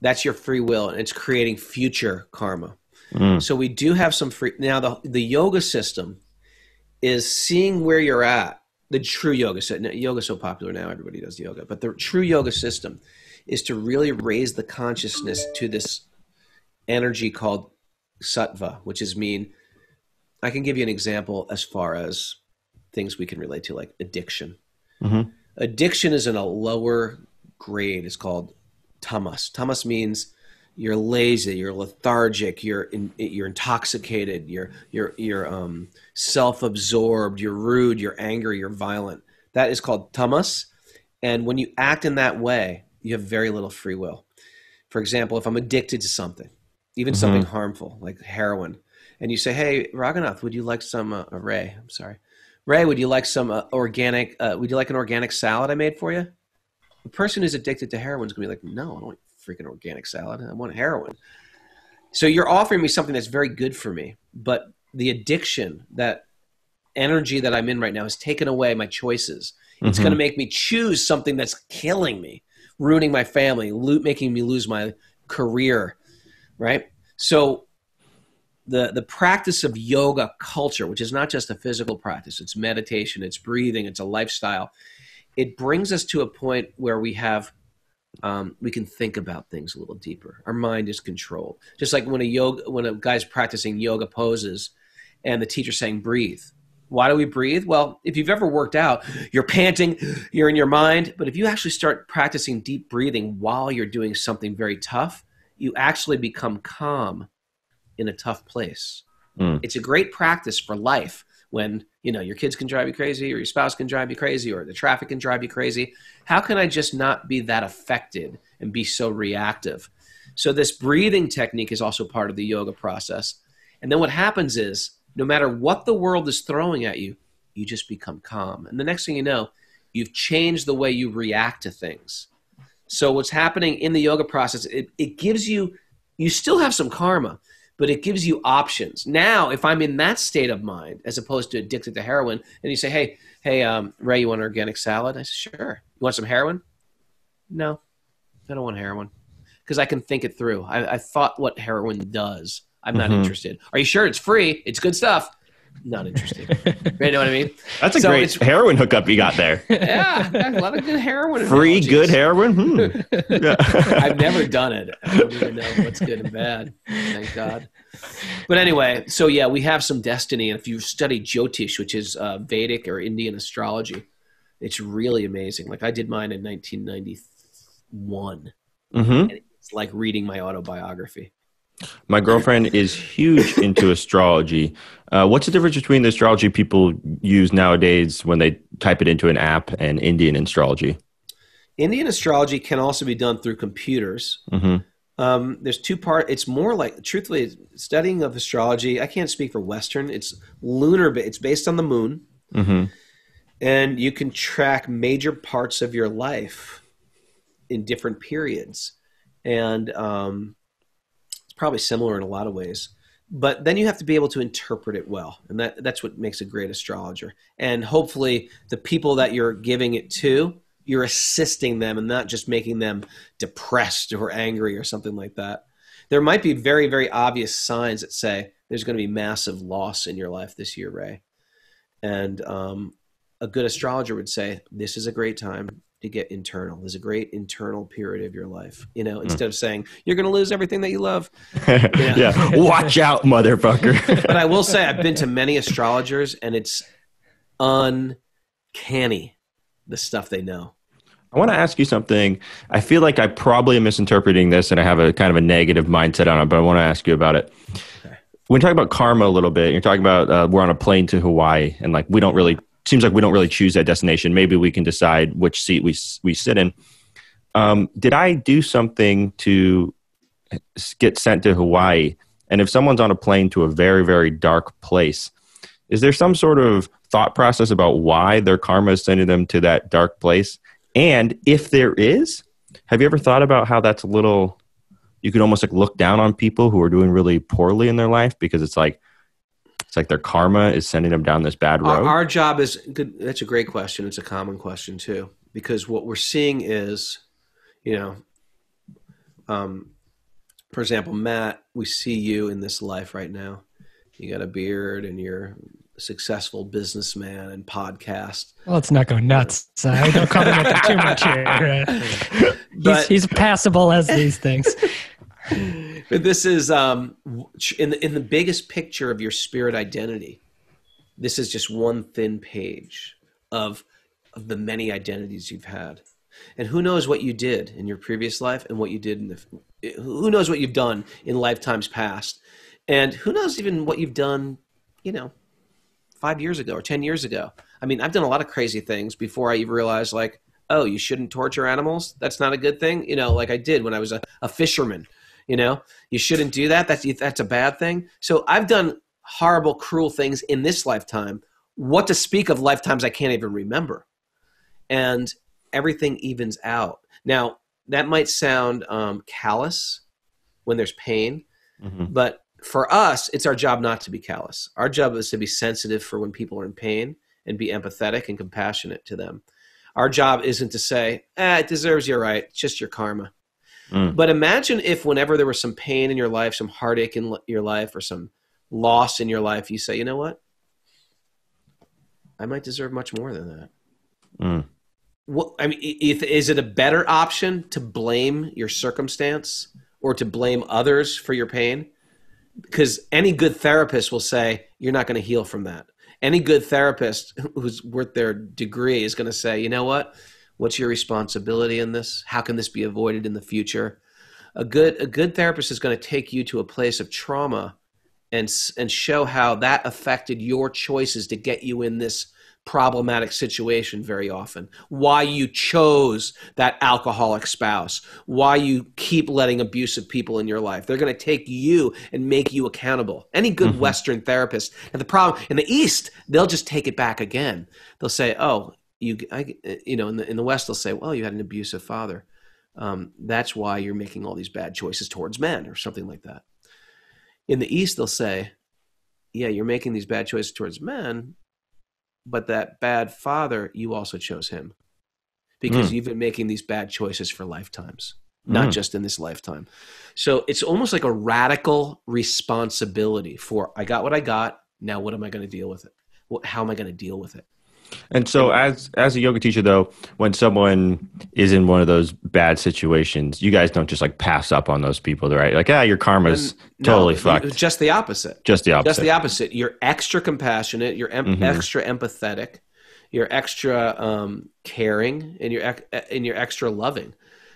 That's your free will, and it's creating future karma. Mm. So we do have some free. Now the the yoga system is seeing where you're at. The true yoga system. Yoga's so popular now; everybody does yoga. But the true yoga system is to really raise the consciousness to this energy called sattva, which is mean. I can give you an example as far as things we can relate to, like addiction. Mhm. Addiction is in a lower grade. It's called tamas. Tamas means you're lazy, you're lethargic, you're in, you're intoxicated, you're you're you're um, self-absorbed, you're rude, you're angry, you're violent. That is called tamas, and when you act in that way, you have very little free will. For example, if I'm addicted to something, even something harmful like heroin, and you say, "Hey, Raghunath, would you like some uh, Ray? I'm sorry, Ray, would you like some uh, organic? Uh, would you like an organic salad I made for you?" The person who's addicted to heroin is going to be like, "No, I don't want freaking organic salad. I want heroin." So you're offering me something that's very good for me, but the addiction, that energy that I'm in right now, has taken away my choices. It's Mhm. going to make me choose something that's killing me, ruining my family, lo- making me lose my career, right? So the the practice of yoga culture, which is not just a physical practice, it's meditation, it's breathing, it's a lifestyle. It brings us to a point where we have um, we can think about things a little deeper. Our mind is controlled, just like when a yoga when a guy's practicing yoga poses, and the teacher's saying breathe. Why do we breathe? Well, if you've ever worked out, you're panting, you're in your mind. But if you actually start practicing deep breathing while you're doing something very tough, you actually become calm in a tough place. Mm. It's a great practice for life when you know your kids can drive you crazy or your spouse can drive you crazy or the traffic can drive you crazy. How can I just not be that affected and be so reactive? So this breathing technique is also part of the yoga process. And then what happens is no matter what the world is throwing at you, you just become calm. And the next thing you know, you've changed the way you react to things. So what's happening in the yoga process, it, it gives you you still have some karma, but it gives you options. Now, if I'm in that state of mind, as opposed to addicted to heroin, and you say, "Hey, hey, um, Ray, you want an organic salad?" I say, "Sure." You want some heroin? No, I don't want heroin because I can think it through. I, I thought what heroin does. I'm not Mhm. interested. Are you sure it's free? It's good stuff. Not interested. you know what I mean? That's a So great heroin hookup you got there. Yeah, a lot of good heroin. Free analogies. good heroin. Hmm. Yeah. I've never done it. I don't even know what's good and bad. Thank God. But anyway, so yeah, we have some destiny. And if you study Jyotish, which is uh, Vedic or Indian astrology, it's really amazing. Like I did mine in 1991. hmm It's like reading my autobiography. My girlfriend is huge into astrology. Uh, what's the difference between the astrology people use nowadays when they type it into an app and Indian astrology? Indian astrology can also be done through computers. hmm Um, there's two part. It's more like, truthfully, studying of astrology. I can't speak for Western. It's lunar. ba- It's based on the moon. hmm and you can track major parts of your life in different periods and um, probably similar in a lot of ways but then you have to be able to interpret it well and that, that's what makes a great astrologer. And hopefully the people that you're giving it to you're assisting them and not just making them depressed or angry or something like that. There might be very very obvious signs that say there's going to be massive loss in your life this year ray. And um, a good astrologer would say this is a great time to get internal there's a great internal period of your life you know instead of saying you're going to lose everything that you love yeah. Watch out, motherfucker. but i will say i've been to many astrologers and it's uncanny the stuff they know I want to ask you something. I feel like I probably am misinterpreting this and I have a kind of a negative mindset on it, but I want to ask you about it. When you talk about karma a little bit, you're talking about uh, we're on a plane to Hawaii and like we don't really, seems like we don't really choose that destination. Maybe we can decide which seat we, we sit in. Um, did I do something to get sent to Hawaii? And if someone's on a plane to a very, very dark place, is there some sort of thought process about why their karma is sending them to that dark place? And if there is, have you ever thought about how that's a little you could almost like look down on people who are doing really poorly in their life because it's like it's like their karma is sending them down this bad road. our job is good that's a great question it's a common question too because what we're seeing is you know um, for example matt we see you in this life right now you got a beard and you're a successful businessman and podcast Let's not go nuts. So don't compliment him too much here. Uh, he's, he's passable as these things. But this is um, in the in the biggest picture of your spirit identity. This is just one thin page of of the many identities you've had, and who knows what you did in your previous life and what you did in the who knows what you've done in lifetimes past, and who knows even what you've done, you know, five years ago or ten years ago. I mean, I've done a lot of crazy things before I even realized, like, oh, you shouldn't torture animals. That's not a good thing. You know, like I did when I was a, a fisherman. You know, you shouldn't do that. That's that's a bad thing. So I've done horrible, cruel things in this lifetime. What to speak of lifetimes I can't even remember, and everything evens out. Now that might sound um, callous when there's pain, Mhm. but for us, it's our job not to be callous. Our job is to be sensitive for when people are in pain and be empathetic and compassionate to them. Our job isn't to say, "Ah, it deserves you right. It's just your karma." Mm. But imagine if, whenever there was some pain in your life, some heartache in your life, or some loss in your life, you say, "You know what? I might deserve much more than that." Mm. What, I mean, if, is it a better option to blame your circumstance or to blame others for your pain? Because any good therapist will say you're not going to heal from that. Any good therapist who's worth their degree is going to say, you know what? What's your responsibility in this? How can this be avoided in the future? A good a good therapist is going to take you to a place of trauma and and show how that affected your choices to get you in this problematic situation very often. Why you chose that alcoholic spouse. Why you keep letting abusive people in your life. They're going to take you and make you accountable. Any good mm-hmm. Western therapist. And the problem in the East, they'll just take it back again. They'll say, "Oh, you, I, you know," in the in the West, they'll say, "Well, you had an abusive father. Um, that's why you're making all these bad choices towards men, or something like that." In the East, they'll say, "Yeah, you're making these bad choices towards men, but that bad father, you also chose him because you've been making these bad choices for lifetimes, not Mm. just in this lifetime. So it's almost like a radical responsibility for I got what I got. Now, what am I going to deal with it? How am I going to deal with it? And so, as as a yoga teacher, though, when someone is in one of those bad situations, you guys don't just like pass up on those people, right? Like, ah, your karma's No, totally fucked. Just the opposite. just the opposite. Just the opposite. You're extra compassionate. You're em- Mhm. extra empathetic. You're extra um, caring, and you're ec- and you're extra loving.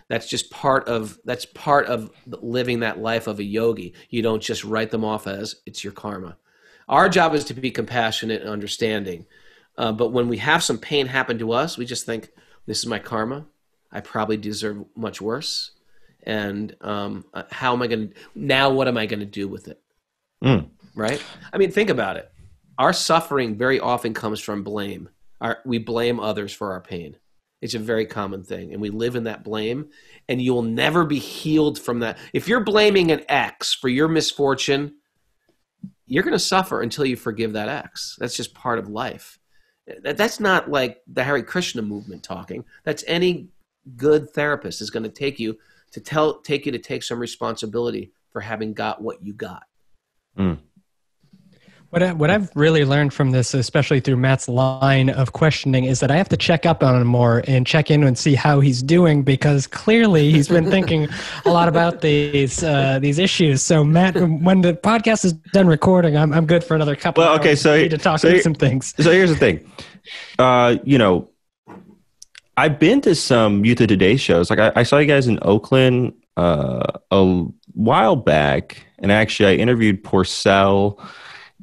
That's just part of that's part of living that life of a yogi. You don't just write them off as it's your karma. Our job is to be compassionate and understanding. Uh, but when we have some pain happen to us, we just think this is my karma. I probably deserve much worse. And um, uh, how am I going to now? What am I going to do with it? Mm. right? I mean, think about it. Our suffering very often comes from blame. Our, we blame others for our pain. It's a very common thing, and we live in that blame. And you will never be healed from that. If you're blaming an ex for your misfortune, you're going to suffer until you forgive that ex. That's just part of life. That- That's not like the Hare Krishna movement talking. That's any good therapist is going to take you to tell take you to take some responsibility for having got what you got. Mm. What, I, what I've really learned from this, especially through Matt's line of questioning, is that I have to check up on him more and check in and see how he's doing because clearly he's been thinking a lot about these uh, these issues. So Matt, when the podcast is done recording, I'm I'm good for another couple. Well, okay, so- to talk so through some things. So here's the thing. Uh, you know, I've been to some Youth of Today shows. Like I, I saw you guys in Oakland uh, a while back, and actually I interviewed Porcell.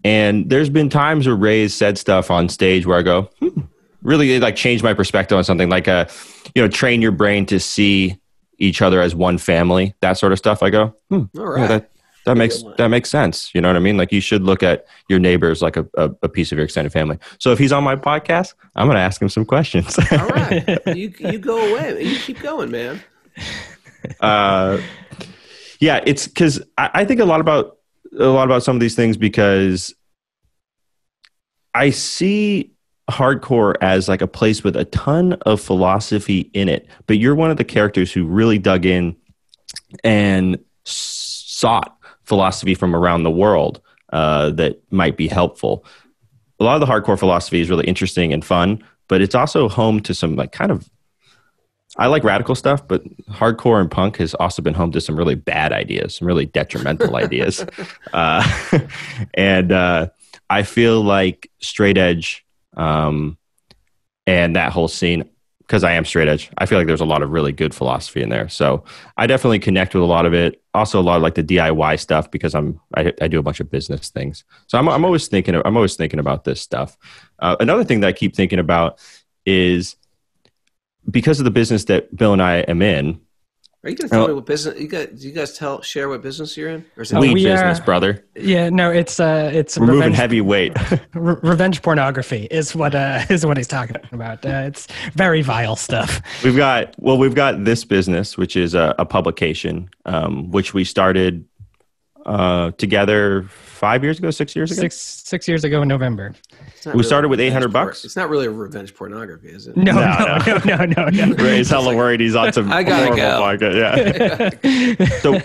And there's been times where Ray's said stuff on stage where I go, hmm, really like changed my perspective on something like a, you know, train your brain to see each other as one family, that sort of stuff. I go, hmm, All yeah, that that makes that makes sense. You know what I mean? Like you should look at your neighbors like a, a, a piece of your extended family. So if he's on my podcast, I'm going to ask him some questions. All right, you you go away. You keep going, man. uh, yeah, it's because I, I think a lot about a lot about some of these things because I see hardcore as like a place with a ton of philosophy in it, but you're one of the characters who really dug in and sought philosophy from around the world uh, that might be helpful. A lot of the hardcore philosophy is really interesting and fun, but it's also home to some like kind of I like radical stuff, but hardcore and punk has also been home to some really bad ideas, some really detrimental ideas. Uh, and uh, I feel like straight edge um, and that whole scene because I am straight edge. I feel like there's a lot of really good philosophy in there. So I definitely connect with a lot of it. Also, a lot of like the DIY stuff because I'm I, I do a bunch of business things. So I'm I'm always thinking I'm always thinking about this stuff. Uh, another thing that I keep thinking about is because of the business that Bill and I am in. Are you going to tell Oh. me what business you guys? Do you guys tell share what business you're in? Or is it Weed we business, are- brother. Yeah, no, it's uh, it's We're moving heavy weight. re- revenge pornography is what uh, is what he's talking about. Uh, it's very vile stuff. We've got well, we've got this business, which is a, a publication, um, which we started uh, together five years ago, six years ago. Six six years ago in November. It's not we started with 800 bucks? It's not really a revenge pornography, is it? No, No, no, no, no, no, no. Ray's hella worried he's on some. I gotta horrible go. market, Yeah. so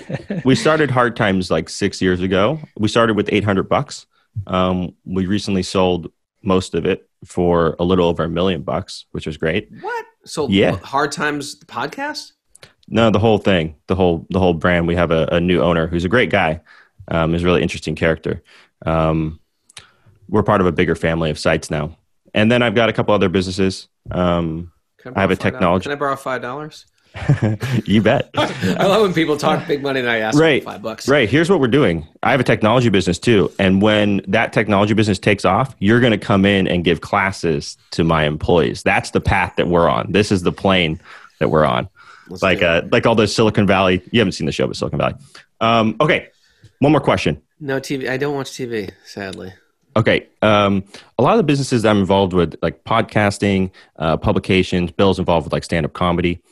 we started Hard Times like six years ago. We started with 800 bucks. Um, we recently sold most of it for a little over a million bucks, which was great. What? So Yeah. hard times the podcast. No, the whole thing, the whole the whole brand. We have a, a new owner who's a great guy. Um, is a really interesting character. Um, we're part of a bigger family of sites now, and then I've got a couple other businesses. Um, Can I have a $5? technology- Can I borrow five dollars? you bet. I love when people talk big money and I ask Right. for five bucks. Right. Here's what we're doing. I have a technology business too. And when that technology business takes off, you're going to come in and give classes to my employees. That's the path that we're on. This is the plane that we're on. Let's like uh, like all those Silicon Valley. You haven't seen the show, but Silicon Valley. Um, okay. One more question. no TV. I don't watch TV. Sadly. Okay. Um, a lot of the businesses that I'm involved with, like podcasting, uh, publications, Bill's involved with like stand up comedy.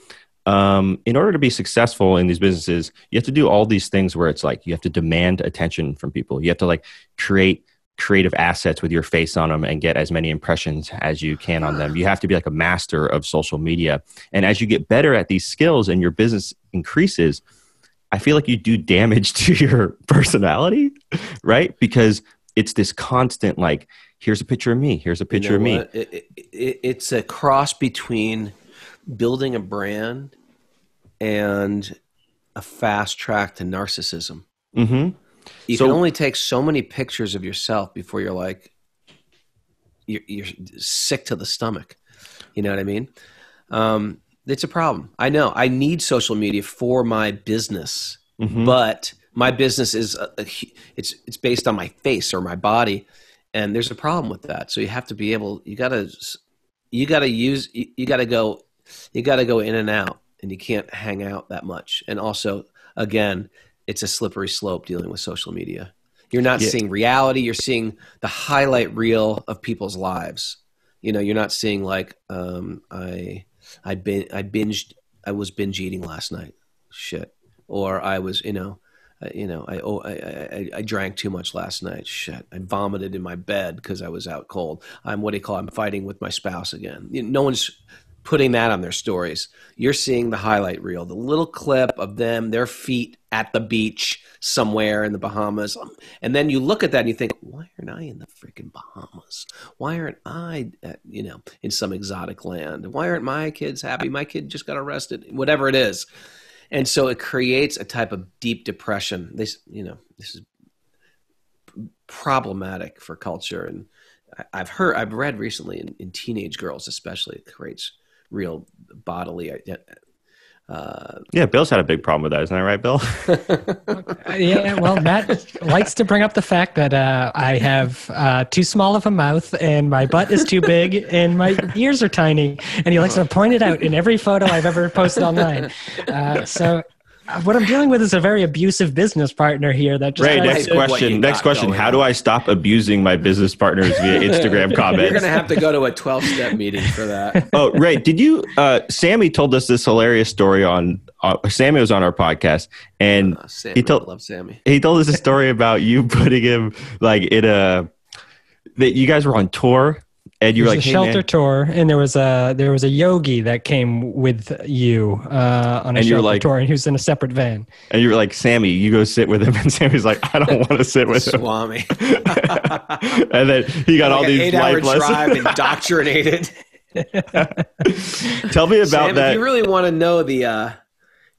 Um, in order to be successful in these businesses, you have to do all these things where it's like you have to demand attention from people. You have to like create creative assets with your face on them and get as many impressions as you can on them. You have to be like a master of social media. And as you get better at these skills and your business increases, I feel like you do damage to your personality, right? Because it's this constant like, here's a picture of me, here's a picture You of know me. what? It, it, it, it's a cross between building a brand and a fast track to narcissism. hmm You So- can only take so many pictures of yourself before you're like you're, you're sick to the stomach. You know what I mean? Um, it's a problem. I know. I need social media for my business, hmm but my business is a, a it's it's based on my face or my body, and there's a problem with that. So you have to be able. You gotta you gotta use. You, you gotta go. You gotta go in and out, and you can't hang out that much. And also, again, it's a slippery slope dealing with social media. You're not Yeah. seeing reality. You're seeing the highlight reel of people's lives. You know, you're not seeing like um, I I bin I binged I was binge eating last night. Shit. Or I was, you know, uh, you know, I, oh, I, I I- I drank too much last night. Shit. I vomited in my bed because I was out cold. I'm what do you call? It? I'm fighting with my spouse again. You know, no one's putting that on their stories. You're seeing the highlight reel, the little clip of them, their feet at the beach somewhere in the Bahamas. Um, And then you look at that and you think, why aren't I in the freaking Bahamas? Why aren't I, at, you know, in some exotic land? Why aren't my kids happy? My kid just got arrested, whatever it is. And so it creates a type of deep depression. This, you know, this is problematic for culture. And I've heard, I've read recently in, in teenage girls, especially, it creates real bodily. Uh, Yeah, Bill's had a big problem with that, isn't that right, Bill? Uh, yeah, well, Matt likes to bring up the fact that uh, I have uh, too small of a mouth and my butt is too big and my ears are tiny. And he likes to point it out in every photo I've ever posted online. Uh, so, what I'm dealing with is a very abusive business partner here that just Ray, likes next to- what you question. Next question. going How do. I stop abusing my business partners via Instagram you're comments? going to have to go to a 12 step meeting for that. oh, Ray, did you? Uh, Sammy told us this hilarious story on. Uh, Sammy was on our podcast, and Uh, Sammy, He told- I love Sammy. he told us a story about you putting him like in a that you guys were on tour, and you were like, a hey, shelter man. tour, and there was a there was a yogi that came with you uh, on a And shelter like- tour, and he was in a separate van. and you were like, Sammy, you go sit with him, and Sammy's like, I don't want to sit with him, Swami. and then he got all like an these eight hour life drive, lessons. indoctrinated. Tell me about Sam, that. if you really want to know the, uh,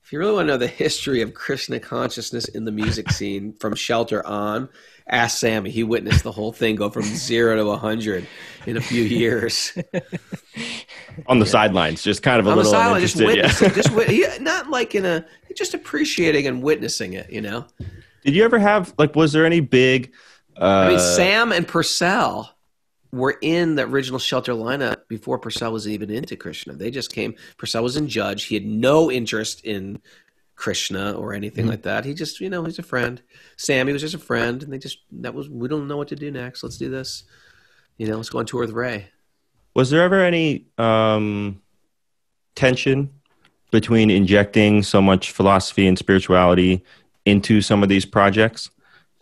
if you really want to know the history of Krishna consciousness in the music scene from Shelter on, ask Sammy. He witnessed the whole thing go from zero to a hundred in a few years. on the sidelines, just kind of a on the little sideline, just uninterested, yeah. witnessing, just wit- he, not like in a just appreciating and witnessing it. You know, Did you ever have like? Was there any big? Uh, I mean, Sam and Porcell were in the original Shelter lineup before Porcell was even into Krishna. They just came. Porcell was in Judge. He had no interest in Krishna or anything Mm-hmm. like that. He just, you know, he's a friend. Sammy was just a friend, and they just that was. We don't know what to do next. Let's do this. You know, let's go on tour with Ray. Was there ever any um, tension between injecting so much philosophy and spirituality into some of these projects,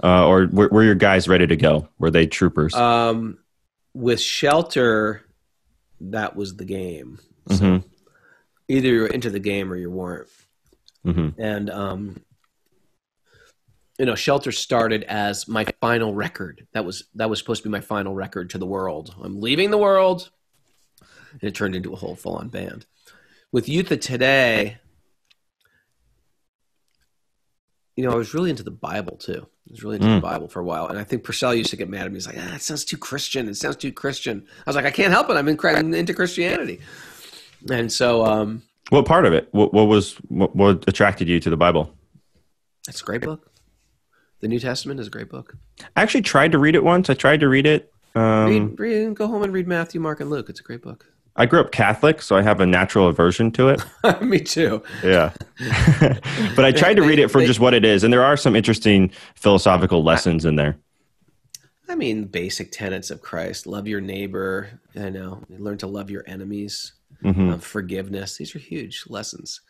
uh, or were, were your guys ready to go? Were they troopers? Um, with Shelter, that was the game. So Mhm. either you're into the game or you weren't. Mhm. And um, you know, Shelter started as my final record. That was that was supposed to be my final record to the world. I'm leaving the world, and it turned into a whole full-on band. With Youth of Today, you know, I was really into the Bible too. I was really into Mm. the Bible for a while, and I think Porcell used to get mad at me. He's like, "Ah, it sounds too Christian. It sounds too Christian." I was like, "I can't help it. I'm, in, I'm into Christianity," and so um, what part of it? What, what was what, what attracted you to the Bible? it's a great book. The New Testament is a great book. I actually tried to read it once. I tried to read it. Um, Read, read, go home and read Matthew, Mark, and Luke. It's a great book. I grew up Catholic, so I have a natural aversion to it. me too. Yeah. but I tried to read it for just what it is. And there are some interesting philosophical lessons in there. I mean, basic tenets of Christ: love your neighbor. I know, learn to love your enemies. Mhm. uh, forgiveness. These are huge lessons.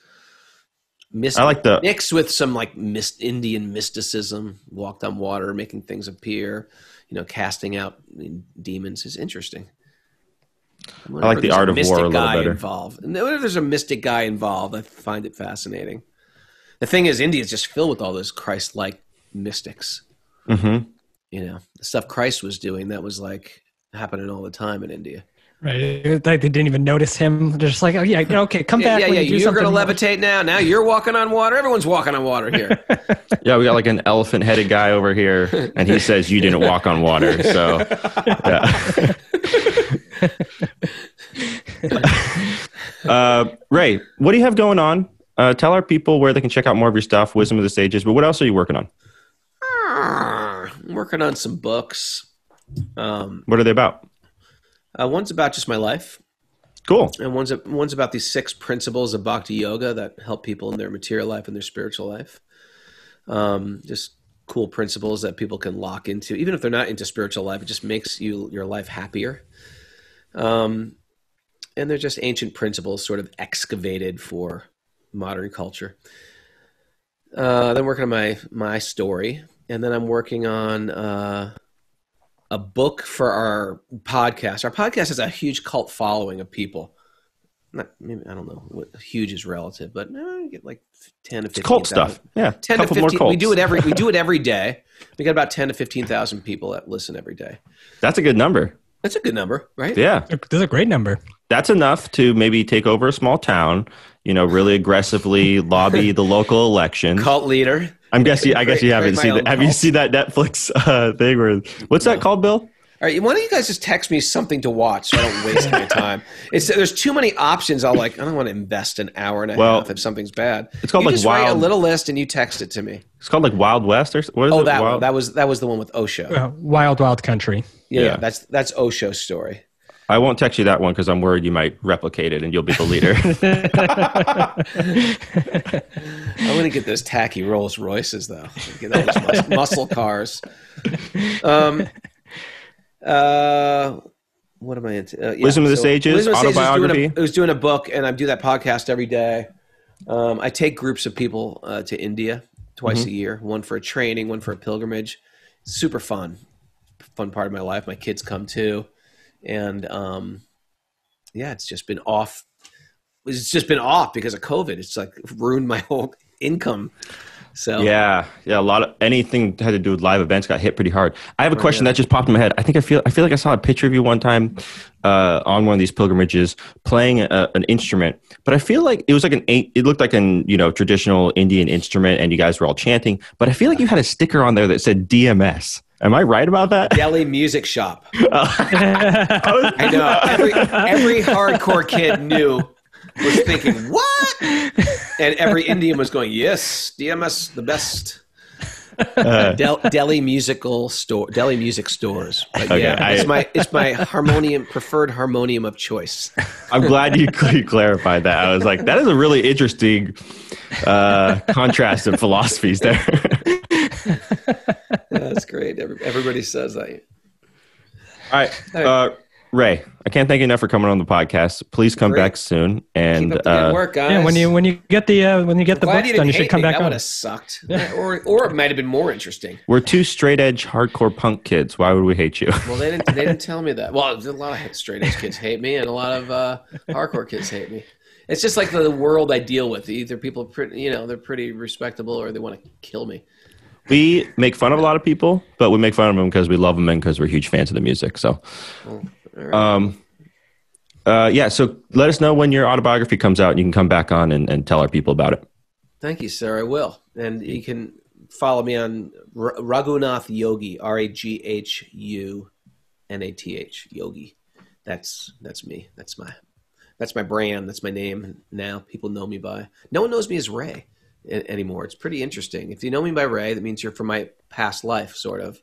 Myst- I like the- mixed with some like mist, Indian mysticism, walked on water, making things appear. You know, casting out demons is interesting. I like the art of war a little guy better. Involved, whenever there's a mystic guy involved, I find it fascinating. The thing is, India is just filled with all those Christ-like mystics. hmm You know, the stuff Christ was doing that was like happening all the time in India. Right. Like they didn't even notice him. They're just like, oh yeah, okay, come Yeah, back yeah, when yeah. you do You're something. going to levitate now. Now you're walking on water. Everyone's walking on water here. Yeah, we got like an elephant headed guy over here, and he says you didn't walk on water. So, yeah. uh, Ray, what do you have going on? Uh, tell our people where they can check out more of your stuff, Wisdom of the Sages. But what else are you working on? I'm working on some books. Um, What are they about? Uh, one's about just my life, Cool. and one's one's about these six principles of Bhakti Yoga that help people in their material life and their spiritual life. Um, just cool principles that people can lock into, even if they're not into spiritual life. It just makes you your life happier. Um, and they're just ancient principles, sort of excavated for modern culture. Uh, then working on my my story, and then I'm working on uh, a book for our podcast. Our podcast has a huge cult following of people. Not, maybe, I don't know what huge is relative, but eh, you get like ten to It's fifteen. cult stuff. Yeah. Ten to fifteen. We do it every. We do it every day. We got about ten to fifteen thousand people that listen every day. That's a good number. That's a good number, right? Yeah. That's a great number. That's enough to maybe take over a small town, you know, really aggressively lobby the local elections. Cult leader. I'm guessing. I guess you haven't seen that. Have you seen that Netflix uh, thing? Where what's that called, Bill? All right, why don't you guys just text me something to watch so I don't waste my time? It's there's too many options. I'll like I don't want to invest an hour and a Well, half if something's bad. it's called you like just write a little list and you text it to me. It's called like Wild West or what is Oh, it? that Wild- one. That was that was the one with Osho. Uh, wild, wild country. Yeah, Yeah. that's that's Osho's story. I won't text you that one because I'm worried you might replicate it and you'll be the leader. I'm gonna get those tacky Rolls Royces though. Get those mus- muscle cars. Um. Uh. What am I into? Uh, yeah, Wisdom of the Sages, Wisdom of the Sages is doing a- was doing a book, and I do that podcast every day. Um, I take groups of people uh, to India twice Mm-hmm. a year. One for a training, one for a pilgrimage. Super fun, fun part of my life. My kids come too, and um, yeah, it's just been off. It's just been off because of COVID. It's like ruined my whole income. So yeah, yeah. A lot of anything that had to do with live events got hit pretty hard. I have a question yeah. that just popped in my head. I think I feel I feel like I saw a picture of you one time uh, on one of these pilgrimages playing a, an instrument, but I feel like it was like an eight. It looked like an you know traditional Indian instrument, and you guys were all chanting. But I feel like you had a sticker on there that said DMS. Am I right about that? Delhi Music Shop. I know. Every, every hardcore kid knew, was thinking, what? And every Indian was going, yes, DMS, the best. Del, Delhi musical store, Delhi music stores. But Okay, yeah, I- it's my it's my harmonium preferred harmonium of choice. I'm glad you, you clarified that. I was like, that is a really interesting uh, contrast of philosophies there. That's great. Everybody says that. All right, uh, Ray, I can't thank you enough for coming on the podcast. Please come Great. back soon. And Keep up the uh, good work, guys. yeah, when you when you get the uh, when you get the Glad books you done, you should come me. back That would have sucked, or or it might have been more interesting. we're two straight edge hardcore punk kids. Why would we hate you? Well, they didn't. They didn't tell me that. Well, a lot of straight edge kids hate me, and a lot of uh, hardcore kids hate me. It's just like the world I deal with. Either people, are pretty, you know, they're pretty respectable, or they want to kill me. We make fun of a lot of people, but we make fun of them because we love them and because we're huge fans of the music. So, um, uh, yeah. So let us know when your autobiography comes out, and you can come back on and, and tell our people about it. Thank you, sir. I will, and you can follow me on R- Raghunath Yogi, R A G H U N A T H Yogi. That's that's me. That's my that's my brand. That's my name now. People know me by. No one knows me as Ray anymore. It's pretty interesting. If you know me by Ray, that means you're from my past life, sort of.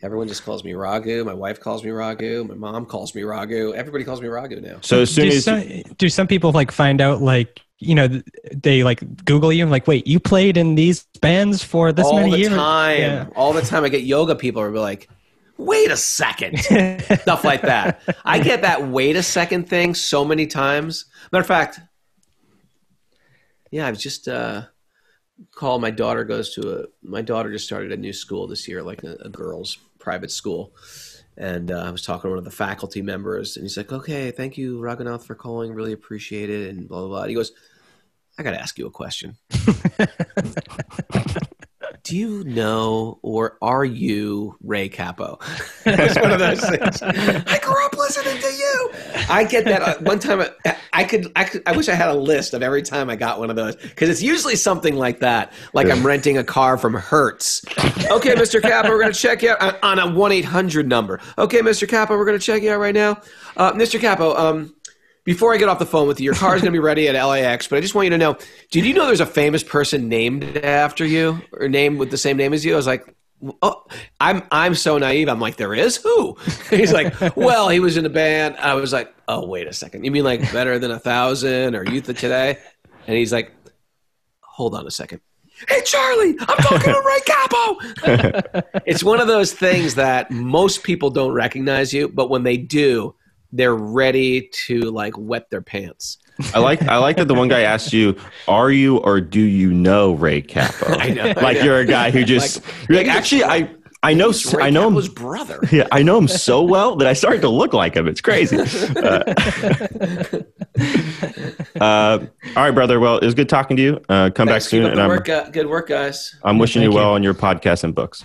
Everyone just calls me Raghu. My wife calls me Raghu. My mom calls me Raghu. Everybody calls me Raghu now. So as soon do, as some, do some people like find out like you know they like Google you and like wait you played in these bands for this many times? all many the years? time. Yeah. All the time, I get yoga people are be like, "Wait a second. stuff like that. I get that "wait a second thing so many times. Matter of fact, yeah, I was just uh, called. My daughter goes to a. My daughter just started a new school this year, like a, a girls' private school. And uh, I was talking to one of the faculty members, and he's like, "Okay, thank you, Raghunath, for calling. Really appreciate it." And blah blah blah. He goes, "I got to ask you a question." do you know or are you Ray Cappo? it's one of those things. I grew up listening to you. I get that uh, one time. I, I could. I could. I wish I had a list of every time I got one of those because it's usually something like that. Like I'm renting a car from Hertz. Okay, Mr. Cappo, we're going to check you out on a one eight hundred number. Okay, Mr. Cappo, we're going to check you out right now. Uh, Mr. Cappo, um, before I get off the phone with you, your car is going to be ready at LAX, but I just want you to know did you know there's a famous person named after you or named with the same name as you? I was like, oh, I'm, I'm so naive. I'm like, there is? Who? He's like, well, he was in a band. I was like, oh, wait a second. You mean like Better Than a Thousand or Youth of Today? And he's like, hold on a second. Hey, Charlie, I'm talking to Ray Cappo. it's one of those things that most people don't recognize you, but when they do, they're ready to like wet their pants. I like I like that the one guy asked you, "Are you or do you know Ray Cappo?" I know, like you're a guy who just you're like actually I I know Ray I know him Cappo's brother. yeah I know him so well that I started to look like him. It's crazy. Uh, uh, all right, brother. Well, it was good talking to you. Uh, come back Thanks, keep soon, and I'm work, uh, good work, guys. I'm wishing you Thank you. well on your podcast and books.